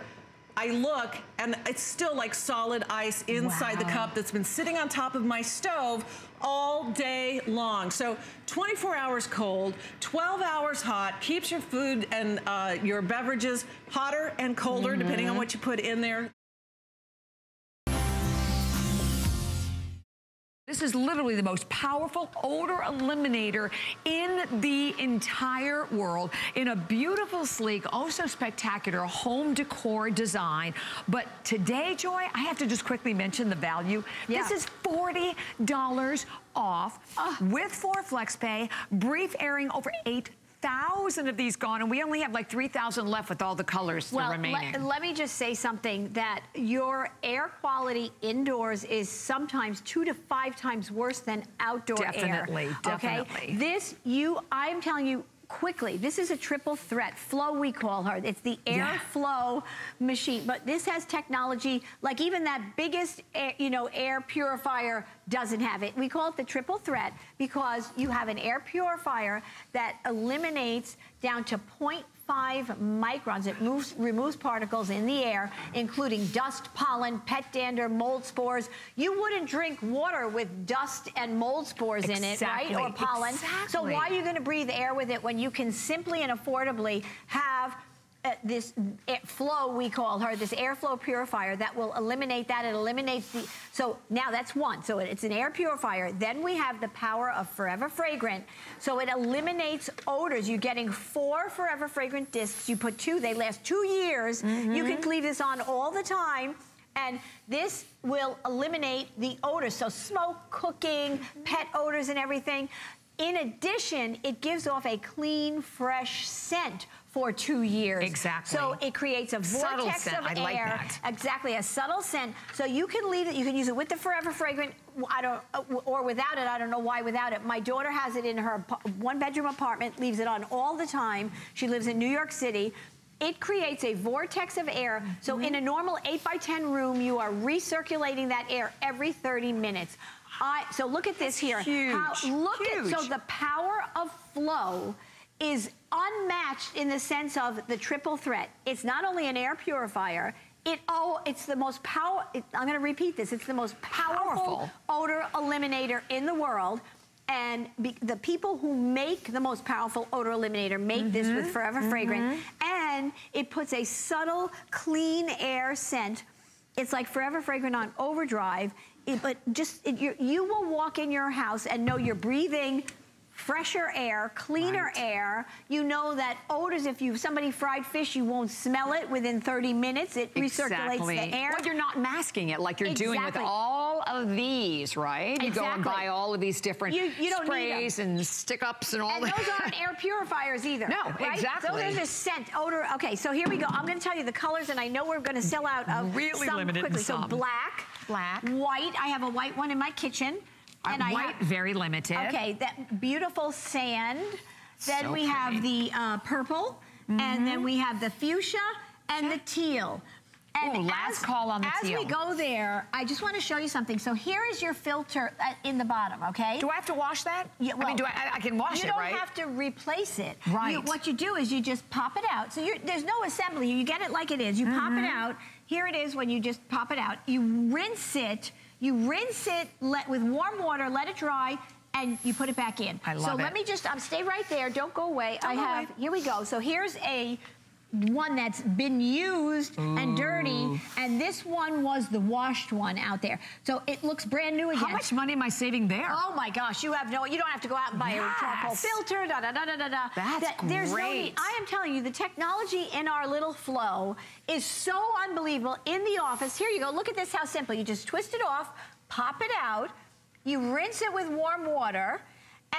I look and it's still like solid ice inside the cup that's been sitting on top of my stove all day long. So 24 hours cold, 12 hours hot, keeps your food and uh, your beverages hotter and colder depending on what you put in there. This is literally the most powerful odor eliminator in the entire world in a beautiful, sleek, oh also spectacular home decor design. But today, Joy, I have to just quickly mention the value. Yeah. This is $40 off with four flex pay, brief airing over 8,000 of these gone, and we only have like 3,000 left with all the colors Well, remaining. let, let me just say something that your air quality indoors is sometimes two to five times worse than outdoor Definitely, air. definitely. Okay, this you, I'm telling you. Quickly, this is a triple threat. Flow, we call her. It's the Yeah. airflow machine, but this has technology like even that biggest, air, you know, air purifier doesn't have it. We call it the triple threat because you have an air purifier that eliminates down to microns. It moves, removes particles in the air, including dust, pollen, pet dander, mold spores. You wouldn't drink water with dust and mold spores in it, right? Or pollen. Exactly. So why are you going to breathe air with it when you can simply and affordably have uh, this flow we call her this airflow purifier that will eliminate that. It eliminates the so now that's one. So it's an air purifier. Then we have the power of forever fragrant. So it eliminates odors. You're getting four forever fragrant discs. You put two they last two years. You can leave this on all the time. And this will eliminate the odors. So smoke cooking pet odors and everything. In addition, it gives off a clean, fresh scent for two years. Exactly. So it creates a vortex of I air. like that. Exactly, a subtle scent. So you can leave it. You can use it with the Forever Fragrant. I don't, or without it. I don't know why without it. My daughter has it in her one-bedroom apartment. Leaves it on all the time. She lives in New York City. It creates a vortex of air. So mm-hmm. in a normal 8 by 10 room, you are recirculating that air every 30 minutes. I, so look at this here. huge, look huge. at so the power of flow is unmatched in the sense of the triple threat. It's not only an air purifier. It oh, it's the most power. It, I'm going to repeat this. It's the most powerful, Powerful. odor eliminator in the world. And be, the people who make the most powerful odor eliminator make this with mm-hmm. Forever mm-hmm. Fragrant. And it puts a subtle, clean air scent. It's like Forever Fragrant on overdrive. It, but just, it, you you will walk in your house and know you're breathing fresher air, cleaner Right. air. You know that odors, if you somebody fried fish, you won't smell it within 30 minutes. It recirculates the air. Well, you're not masking it like you're doing with all of these, right? You go and buy all of these different You- you sprays and stick-ups and all And that. those aren't air purifiers either. No, right? exactly. Those are just scent, odor. Okay, so here we go. I'm going to tell you the colors, and I know we're going to sell out of Really some quickly. some. So black, Black. white. I have a white one in my kitchen. Uh, and I white, have, very limited. Okay, that beautiful sand. Then So we have the uh, purple, and then we have the fuchsia and the teal. And Ooh, last as, call on the as teal. we go there, I just want to show you something. So here is your filter uh, in the bottom, okay? Do I have to wash that? Yeah, I mean, do I, I- can wash it. you don't have to replace it. Right. You- what you do is you just pop it out. So you're, there's no assembly. You get it like it is. You pop Mm-hmm. it out. Here it is when you just pop it out. You rinse it. You rinse it let, with warm water, let it dry, and you put it back in. I love so love let me just um, stay right there. Don't go away. I go have, away. here we go. So here's a one that's been used and dirty, and this one was the washed one out there. So it looks brand new again. How much money am I saving there? Oh my gosh, you have no, you don't have to go out and buy a charcoal Yes. filter, da da da da da da. That's That- There's no great. need. I am telling you, the technology in our little flow is so unbelievable. In the office, here you go. Look at this, how simple. You just twist it off, pop it out, you rinse it with warm water.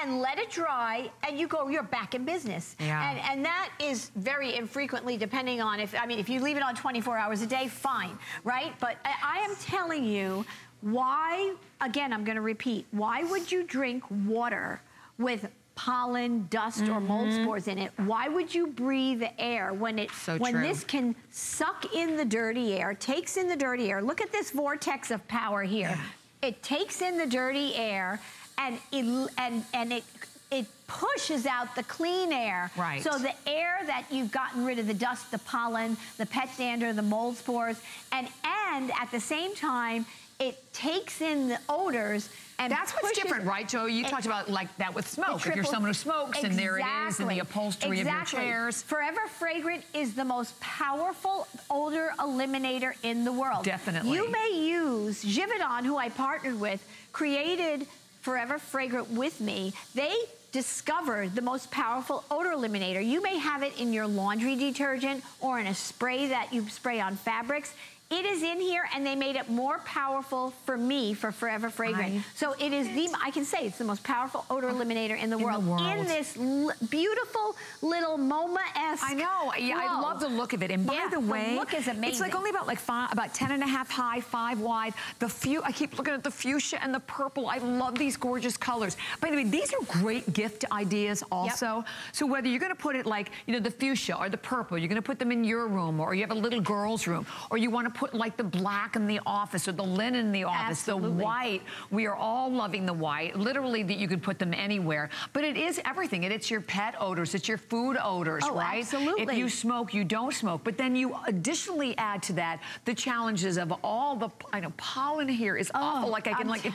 And let it dry, and you go. You're back in business, Yeah. and and that is very infrequently, depending on if I mean if you leave it on 24 hours a day, fine, right? But I, I am telling you, why? Again, I'm going to repeat. Why would you drink water with pollen, dust, or mold mm-hmm. spores in it? Why would you breathe air when it So when true. this can suck in the dirty air, takes in the dirty air? Look at this vortex of power here. Yeah. It takes in the dirty air, and it and and it. It pushes out the clean air. Right. So the air that you've gotten rid of the dust, the pollen, the pet dander, the mold spores, and and at the same time, it takes in the odors and That's what's pushes- different, right, Joe? You it- talked about like that with smoke. If you're someone who smokes, and there it is, in the upholstery exactly. of your chairs. Forever Fragrant is the most powerful odor eliminator in the world. Definitely. You may use Givaudan, who I partnered with, created Forever Fragrant with me. They discovered the most powerful odor eliminator. You may have it in your laundry detergent or in a spray that you spray on fabrics. It is in here, and they made it more powerful for me for Forever Fragrant. I so it is the I can say it's the most powerful odor oh, eliminator in the, In the world. world. In this l- beautiful little MoMA-esque. I know. Yeah, I love the look of it. And by Yeah, the the way, look is amazing. It's like only about like five, about 10 and a half high, five wide. The few, I keep looking at the fuchsia and the purple. I love these gorgeous colors. By the way, these are great gift ideas also. So whether you're gonna put it like, you know, the fuchsia or the purple, you're gonna put them in your room or you have a little girl's room or you wanna put put like the black in the office or the linen in the office, Absolutely. the white. We are all loving the white. Literally that you could put them anywhere. But it is everything. And it's your pet odors, it's your food odors, Oh, right? absolutely. If you smoke, you don't smoke. But then you additionally add to that the challenges of all the, I know, pollen here is oh, awful. Like I can I'm like, t-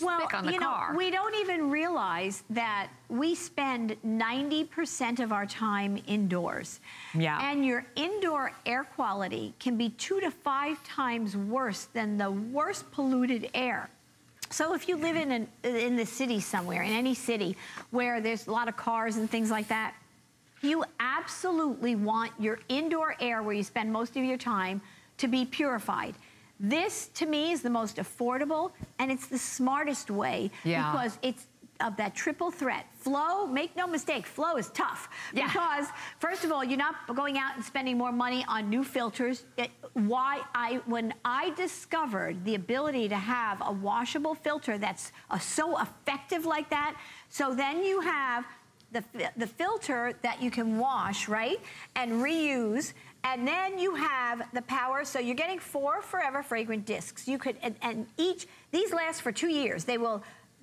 well, on the you know, car. we don't even realize that we spend 90% of our time indoors. Yeah. And your indoor air quality can be two to five times worse than the worst polluted air. So if you live in an, in the city somewhere, in any city where there's a lot of cars and things like that, you absolutely want your indoor air where you spend most of your time to be purified. This, to me, is the most affordable and it's the smartest way Yeah. because it's of that triple threat. Flow, make no mistake, flow is tough. Yeah. Because, first of all, you're not going out and spending more money on new filters. It- why I, when I discovered the ability to have a washable filter that's uh, so effective like that, so then you have the, the filter that you can wash, right, and reuse. And then you have the power, so you're getting four forever fragrant discs. You could, and, and each, these last for two years. They will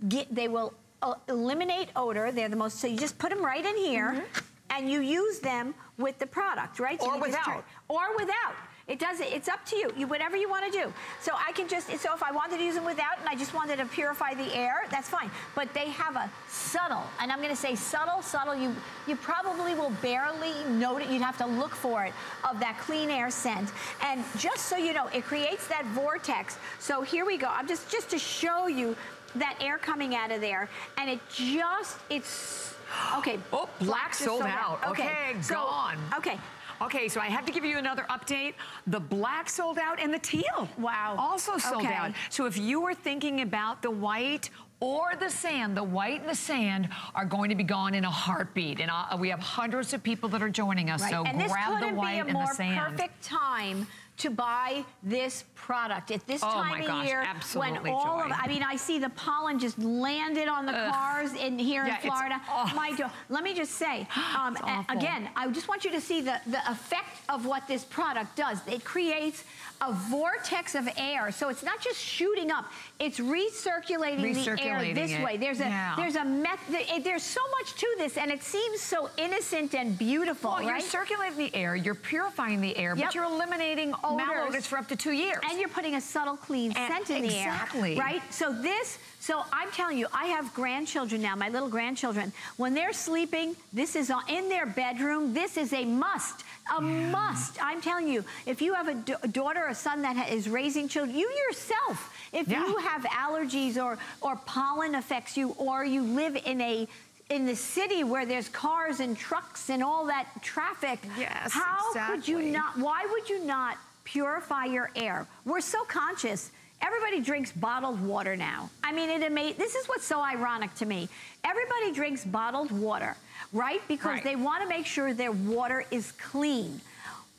get, they will uh, eliminate odor. They're the most, so you just put them right in here and you use them with the product, right? So Or just turn- without. or without. It does it. It's up to you. You whatever you want to do. So I can just so if I wanted to use them without and I just wanted to purify the air, that's fine. But they have a subtle, and I'm going to say subtle, subtle. You you probably will barely note it. You'd have to look for it of that clean air scent. And just so you know, it creates that vortex. So here we go. I'm just just to show you that air coming out of there, and it just it's okay. Oh, black just sold out. Okay, so- gone. Okay. Okay, so I have to give you another update. The black sold out and the teal. Wow. Also sold Okay. out. So if you were thinking about the white or the sand, the white and the sand are going to be gone in a heartbeat. And uh, we have hundreds of people that are joining us. Right. So and this grab the couldn't white be a and more the sand. perfect time to buy this product at this Oh time of gosh, year when all Joy. of I mean I see the pollen just landed on the Ugh. cars in here Yeah, in Florida. My let me just say um, It's a- awful. again I just want you to see the the effect of what this product does. It creates a vortex of air, so it's not just shooting up; it's recirculating, the air this it. way. There's a Yeah. there's a method. There's so much to this, and it seems so innocent and beautiful, Well, right? you're circulating the air, you're purifying the air, Yep. but you're eliminating Odors. malodors for up to two years. And you're putting a subtle, clean And- scent in the air. exactly. Right? So this, so I'm telling you, I have grandchildren now, my little grandchildren. When they're sleeping, this is in their bedroom. This is a must. A must. I'm telling you, if you have a da- a daughter or son that is raising children, you yourself, if Yeah. you have allergies or or pollen affects you, or you live in a in the city where there's cars and trucks and all that traffic, Yes, how could you not? Why would you not purify your air? We're so conscious. Everybody drinks bottled water now. I mean, it ama- This is what's so ironic to me. Everybody drinks bottled water, right? Because Right. they want to make sure their water is clean.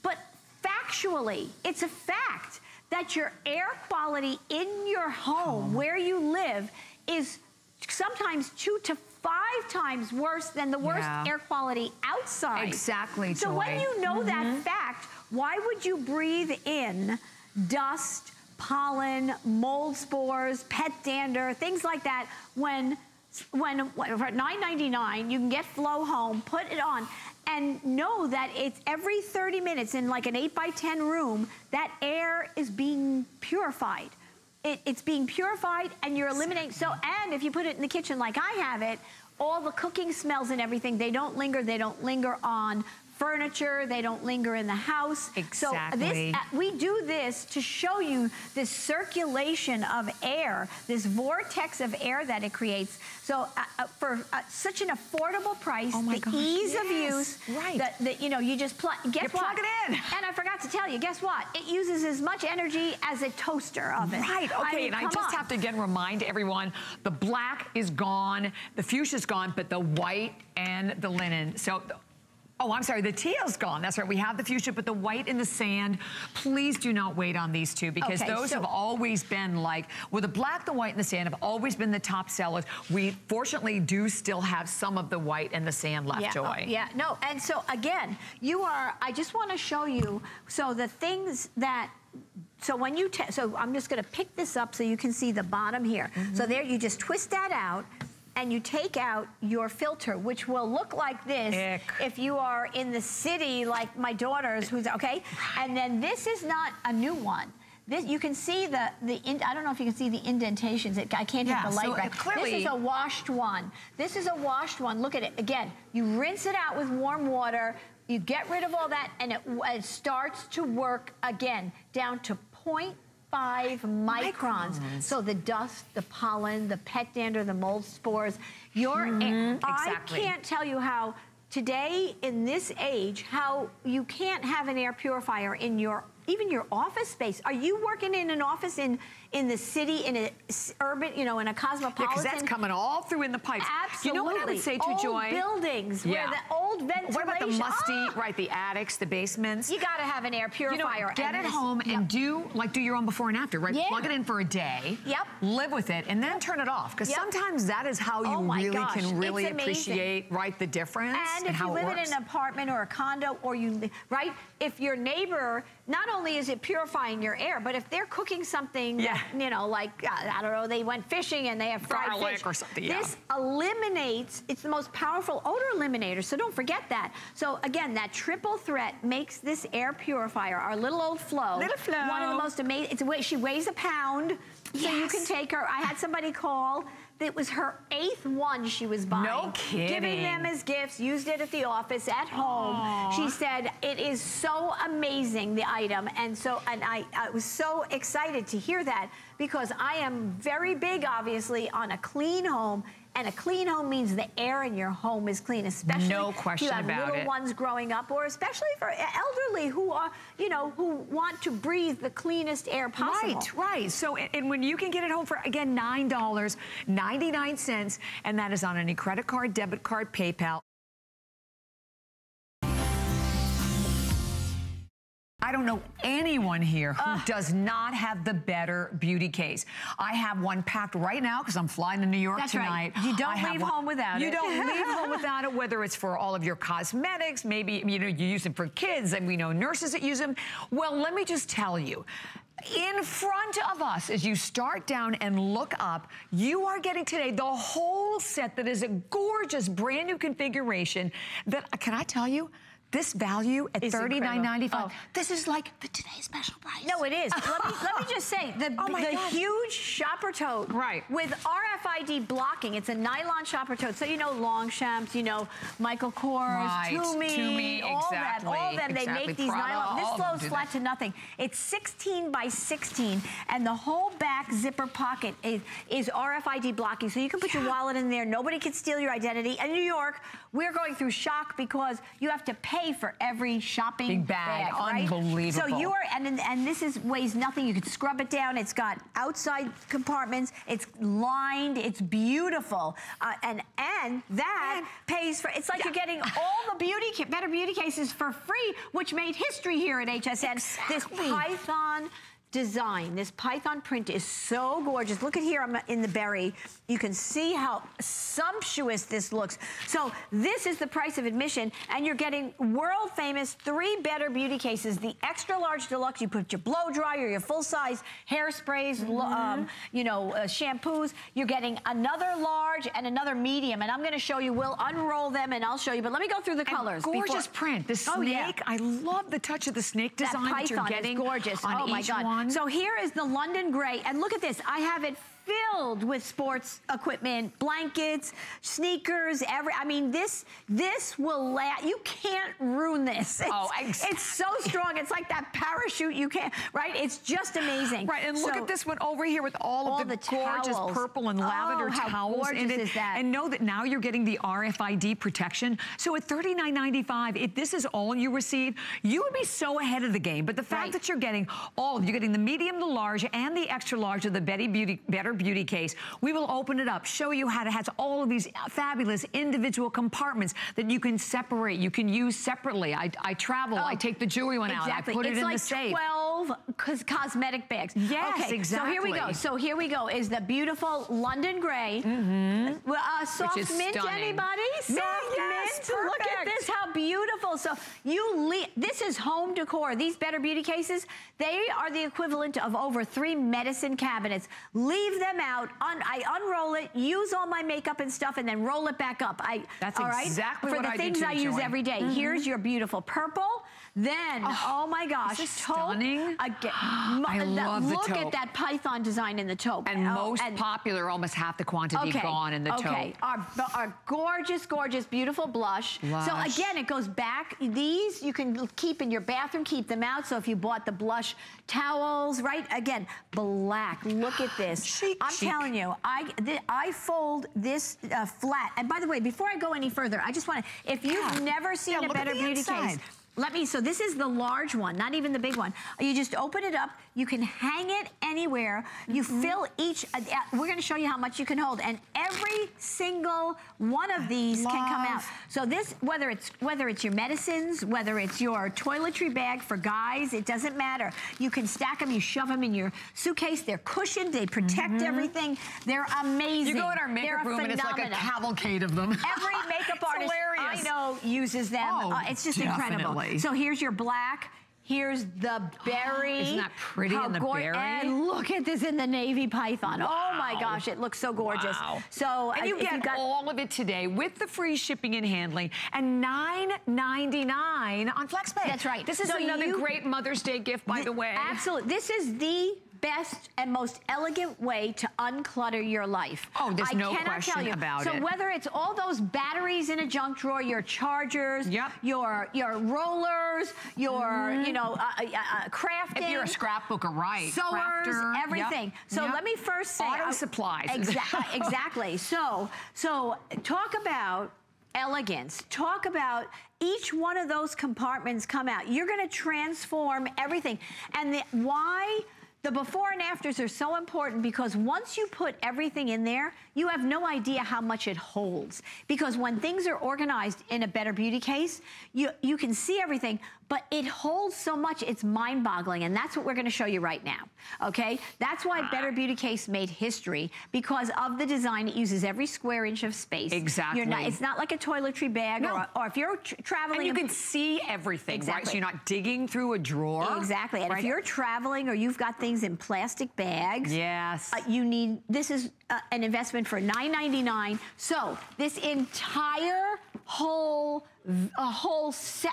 But factually, it's a fact that your air quality in your home, where you live, is sometimes two to five times worse than the worst Yeah. air quality outside. Exactly, So when you know that mm-hmm. fact, why would you breathe in dust, pollen, mold spores, pet dander, things like that when when, for $9.99 you can get Flow Home, put it on, and know that it's every 30 minutes in like an 8 by 10 room, that air is being purified. It, it's being purified and you're eliminating. So, and if you put it in the kitchen like I have it, all the cooking smells and everything, they don't linger. They don't linger on furniture. They don't linger in the house. So Exactly. this, uh, we do this to show you this circulation of air, this vortex of air that it creates. So uh, uh, for uh, such an affordable price, Oh the gosh, ease of use, right. that, you know, you just plug, guess You what? plug it in. And I forgot to tell you, guess what? It uses as much energy as a toaster oven. Right, okay, I mean, and I just on. have to again remind everyone, the black is gone, the fuchsia's gone, but the white and the linen. So, oh, I'm sorry, the teal's gone. That's right, we have the fuchsia, but the white and the sand, please do not wait on these two because Okay, those so- have always been like, well, the black, the white, and the sand have always been the top sellers. We fortunately do still have some of the white and the sand left, yeah, Joy. oh, yeah, no. And so again, you are, I just want to show you, so the things that so when you, so I'm just gonna pick this up so you can see the bottom here. So mm-hmm. there, you just twist that out and you take out your filter, which will look like this Ick. if you are in the city like my daughter's, who's, okay? And then this is not a new one. This, you can see the, the in, I don't know if you can see the indentations. It, I can't Yeah, hit the light so right. clearly- This is a washed one. This is a washed one. Look at it. Again, you rinse it out with warm water. You get rid of all that, and it, it starts to work again down to 0.5 microns. Microns. So the dust, the pollen, the pet dander, the mold spores, your air- Mm-hmm. exactly. I can't tell you how today in this age how you can't have an air purifier in your even your office space. Are you working in an office in in the city in a s- urban, you know, in a cosmopolitan? because that's coming all through in the pipes. Absolutely. You know what I would say to old Joy? buildings Yeah. where the old ventilation. What about the musty, Ah! right, the attics, the basements? You got to have an air purifier. You know, get it home and Yep. do like do your own before and after, right? Yeah. Plug it in for a day. Yep. Live with it and then turn it off because Yep. sometimes that is how you Oh really gosh, can really appreciate right the difference And if how you live in an apartment or a condo or you, right? If your neighbor, not only is it purifying your air, but if they're cooking something, Yeah. you know, like, uh, I don't know, they went fishing and they have fried Garlic fish. or something, yeah. This eliminates, it's the most powerful odor eliminator, so don't forget that. So again, that triple threat makes this air purifier, our little old Flo, Little Flo. one of the most amazing, it's, she weighs a pound, so you can take her, I had somebody call, that was her eighth one she was buying. No Giving them as gifts, used it at the office, at home. She said, it is so amazing, the item. And so, and I, I was so excited to hear that because I am very big, obviously, on a clean home. And a clean home means the air in your home is clean, especially No if you have about little it. ones growing up, or especially for elderly who are, you know, who want to breathe the cleanest air possible. Right, right. So, and when you can get it home for, again, $9.99, and that is on any credit card, debit card, PayPal. I don't know anyone here who does not have the better beauty case. I have one packed right now because I'm flying to New York That's right. tonight. You don't I leave home without you it. You don't leave home without it, whether it's for all of your cosmetics, maybe you know you use them for kids, and we know nurses that use them. Well, let me just tell you. In front of us, as you start down and look up, you are getting today the whole set that is a gorgeous brand new configuration. That can I tell you, this value at Is $39.95. Oh. This is like the today's special price. No, it is. let, me, let me just say the, Oh the God. huge shopper tote Right. with RFID blocking. It's a nylon shopper tote. So you know Longchamps, you know Michael Kors, Right. Tumi, all exactly, them, all them. They exactly. make these Prada, nylon. This flows flat that. to nothing. It's 16 by 16, and the whole back zipper pocket is, is RFID blocking. So you can put your wallet in there. Nobody can steal your identity. In New York, we're going through shock because you have to pay for every shopping Big bag. right? So you are, and and this is weighs nothing. You can scrub it down. It's got outside compartments. It's lined. It's beautiful, uh, and and that pays for. It's like you're getting all the beauty, better beauty cases for free, which made history here at HSN. This Python design, this Python print is so gorgeous. Look at here I'm in the berry. You can see how sumptuous this looks. So this is the price of admission, and you're getting world famous three better beauty cases. The extra large deluxe, you put your blow dryer, your full size hairsprays, lo- um, you know, uh, shampoos. You're getting another large and another medium, and I'm going to show you. We'll unroll them, and I'll show you. But let me go through the And colors. Gorgeous before- print. The snake. Oh, yeah. I love the touch of the snake that design that, you're python getting is gorgeous. on oh my each god! one. So here is the London Gray, and look at this. I have it filled with sports equipment, blankets, sneakers. Every, I mean, this this will last. You can't ruin this. Oh, it's, Oh, exactly. it's so strong. It's like that parachute. You can't. Right? It's just amazing. Right, and look So- at this one over here with all, All of the, the gorgeous towels. purple and lavender Oh, how towels in gorgeous it. is that? And know that now you're getting the RFID protection. So at $39.95, if this is all you receive, you would be so ahead of the game. But the fact Right. that you're getting all, you're getting the medium, the large, and the extra large of the Betty Beauty Better Beauty case, we will open it up, show you how it has all of these fabulous individual compartments that you can separate, you can use separately. I, I travel, I Oh, take the jewelry one exactly. out, I put it's it in like the safe. 12 beautiful cos- cosmetic bags. Yes, okay, exactly. So here we go. So here we go. Is the beautiful London gray. Mm-hmm. Uh, soft is mint, stunning. anybody? Soft yes, mint. Look at this, how beautiful. So you, this is home decor. These Better Beauty cases, they are the equivalent of over three medicine cabinets. Leave them out. Un- I unroll it, use all my makeup and stuff, and then roll it back up. I, That's all right? exactly For what the I do things I use every day. Here's your beautiful purple. Then, oh, my gosh, stunning? Again, I love the Look at that python design in the taupe. And Oh, most and- popular, almost half the quantity gone in the okay. taupe. Our, our gorgeous, gorgeous, beautiful blush. So again, it goes back. These you can keep in your bathroom, keep them out. So if you bought the blush towels, right? Again, black. Look at this. Chic, I'm chic. telling you, I I fold this uh, flat. And by the way, before I go any further, I just want to. If you've Yeah. never seen Yeah, a Better Beauty inside. case. Let me, so this is the large one, not even the big one. You just open it up, you can hang it anywhere. You Mm-hmm. fill each, uh, we're gonna show you how much you can hold. And every single one of these can come out. So this, whether it's whether it's your medicines, whether it's your toiletry bag for guys, it doesn't matter. You can stack them, you shove them in your suitcase. They're cushioned, they protect everything. They're amazing. You go in our makeup They're room and it's like a cavalcade of them. Every makeup It's artist hilarious. I know uses them. Oh, Uh, it's just incredible. So here's your black. Here's the berry. Isn't that pretty How in the berry? And look at this in the navy python. Oh my gosh, it looks so gorgeous. Wow. So And uh, you if get got, all of it today with the free shipping and handling and $9.99 on FlexPay. That's right. This is So another you- great Mother's Day gift, by the way. Absolutely. This is the best and most elegant way to unclutter your life. Oh, there's I no cannot question tell you. about so it. So whether it's all those batteries in a junk drawer, your chargers, Yep. your your rollers, your you know uh, uh, uh, crafting. Mm-hmm. If you're a scrapbooker, right? sewers, crafter, yep, everything. So yep. let me first say Auto I- supplies. Exa- exactly. So so talk about elegance. Talk about each one of those compartments come out. You're going to transform everything. And the, why? The before and afters are so important because once you put everything in there, you have no idea how much it holds. Because when things are organized in a Better Beauty case, you, you can see everything, but it holds so much, it's mind boggling. And that's what we're gonna show you right now, okay? That's why Better Beauty Case made history because of the design. It uses every square inch of space. Exactly. You're not, it's not like a toiletry bag No. or, or if you're tr- traveling. And you can see everything, right? Exactly. So you're not digging through a drawer. Exactly. And right? if you're traveling or you've got things in plastic bags, Yes. uh, you need this is uh, an investment for $9.99. So this entire whole a whole set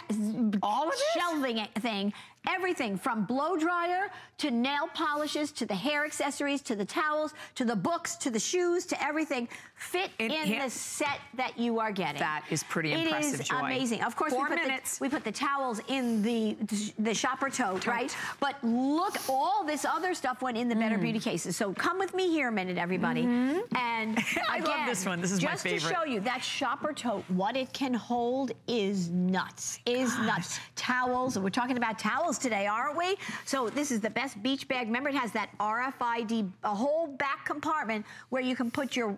All of it? shelving thing everything from blow dryer to nail polishes to the hair accessories to the towels to the books to the shoes to everything fit It- in the set that you are getting That is pretty It impressive, is Joy. amazing of course we put the- we put the towels in the the shopper tote, right? But look, all this other stuff went in the Mm. Better Beauty cases. So come with me here a minute, everybody. And Mm-hmm. I love this one. This is my favorite. just to show you that shopper tote, what it can hold is nuts. Is nuts. Towels. We're talking about towels today, aren't we? So this is the best beach bag. Remember, it has that RFID, a whole back compartment where you can put your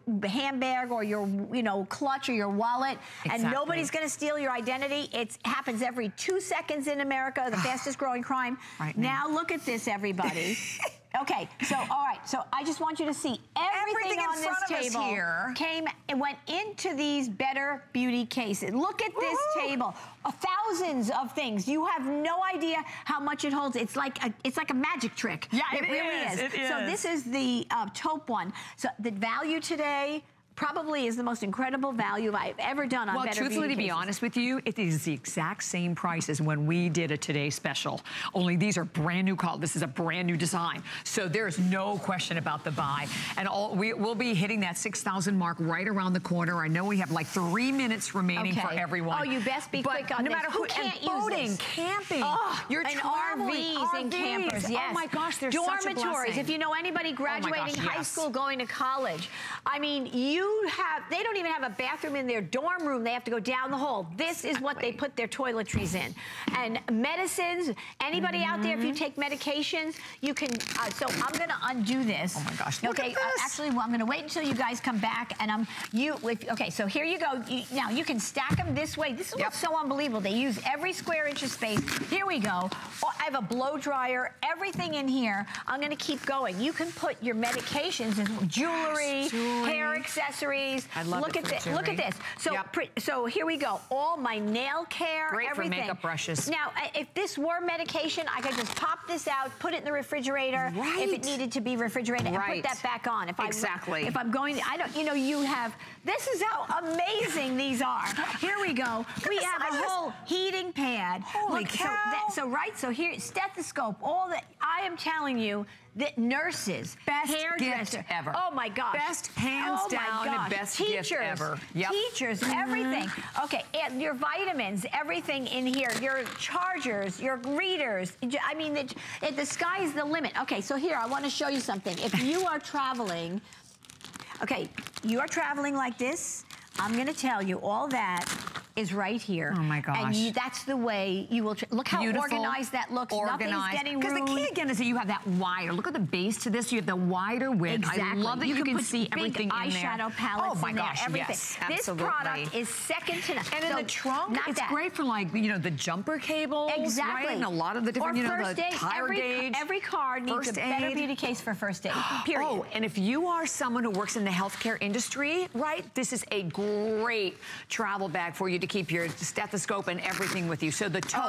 handbag or your, you know, clutch or your wallet, and nobody's going to steal your identity. It happens every two seconds in America, the fastest growing crime. Right now, look at this, everybody. okay, so all right, so I just want you to see everything, Everything in on this table here. came and went into these better beauty cases. Look at this table, Uh, thousands of things. You have no idea how much it holds. It's like a, it's like a magic trick. Yeah, it, it really is, is. it So is. this is the uh, taupe one. So the value today. Probably is the most incredible value I've ever done on Well, Better truthfully, to be cases. honest with you, it is the exact same price as when we did a Today Special. Only these are brand new color. This is a brand new design. So there's no question about the buy. And all we, we'll be hitting that 6,000 mark right around the corner. I know we have like three minutes remaining for everyone. Oh, you best be quick on no this. matter Who and can't use boating, this? camping, Oh, you're and traveling, RVs, and campers. Oh yes. Oh my gosh, a dormitories. If you know anybody graduating yes. high school, going to college, I mean, you you have, they don't even have a bathroom in their dorm room. They have to go down the hall. This is what they put their toiletries in. And medicines, anybody out there, if you take medications, you can, uh, so I'm gonna undo this. Oh my gosh, look okay, at uh, this. actually, well, I'm gonna wait until you guys come back and I'm, you, if, okay, so here you go. You, now you can stack them this way. This is Yep. what's so unbelievable. They use every square inch of space. Here we go. Oh, I have a blow dryer, everything in here. I'm gonna keep going. You can put your medications, jewelry, Jewelry. hair accessories. I love look it at this. Look at this. So, Yep. so here we go. All my nail care, Great for makeup brushes. Now, if this were medication, I could just pop this out, put it in the refrigerator. If it needed to be refrigerated, and put that back on. If Exactly. I, if I'm going, I don't. You know, you have. This is how amazing these are. Here we go. We have a whole heating pad. Holy Look, So, cow. that, so right. So here, stethoscope. All that. I am telling you that nurses, Best gift hairdresser, ever. Oh my gosh. Best hands oh down gosh. best Teachers, gift ever. Yep. Teachers, everything. Okay, and your vitamins, everything in here. Your chargers, your readers. I mean, the, it, the sky is the limit. Okay, so here I want to show you something. If you are traveling, okay, you are traveling like this. I'm going to tell you all that is right here. Oh, my And gosh. you, that's the way you will. Look how Beautiful, organized that looks. Nothing's getting Because the key again is that you have that wider. Look at the base to this. You have the wider width. Exactly. I love that you, can, put see everything in there. eyeshadow oh palettes Oh my in there, gosh, everything. yes, This absolutely. product is second to none. And in the trunk, it's that. great for like, you know, the jumper cables, Exactly. right? And a lot of the different, or you know, first the aid. tire every, gauge. Every car needs first a better aid. beauty case for first aid. Period. Oh, and if you are someone who works in the healthcare industry, right, this is a great travel bag for you to keep your stethoscope and everything with you. So the tote,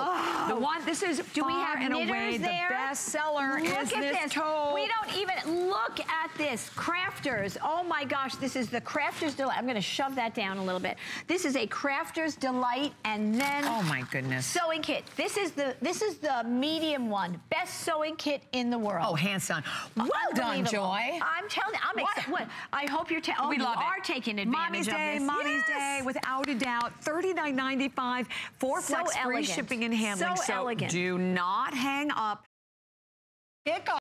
the oh. one, this is Do we far have and away there? the best seller Look is at this this. tote. We don't even look at this. Crafters. Oh my gosh, this is the Crafters Delight. I'm going to shove that down a little bit. This is a Crafters Delight, and then Oh my goodness. sewing kit. This is the this is the medium one. Best sewing kit in the world. Oh, hands down. Well uh, done, Joy. I'm telling you, I'm excited. What? I hope you're oh, we you love are it. taking advantage Mommy's of Day, this. Mommy's Yes. Day, without a doubt. $39.95 for So flex free shipping and handling. So elegant. do not hang up. Pick up.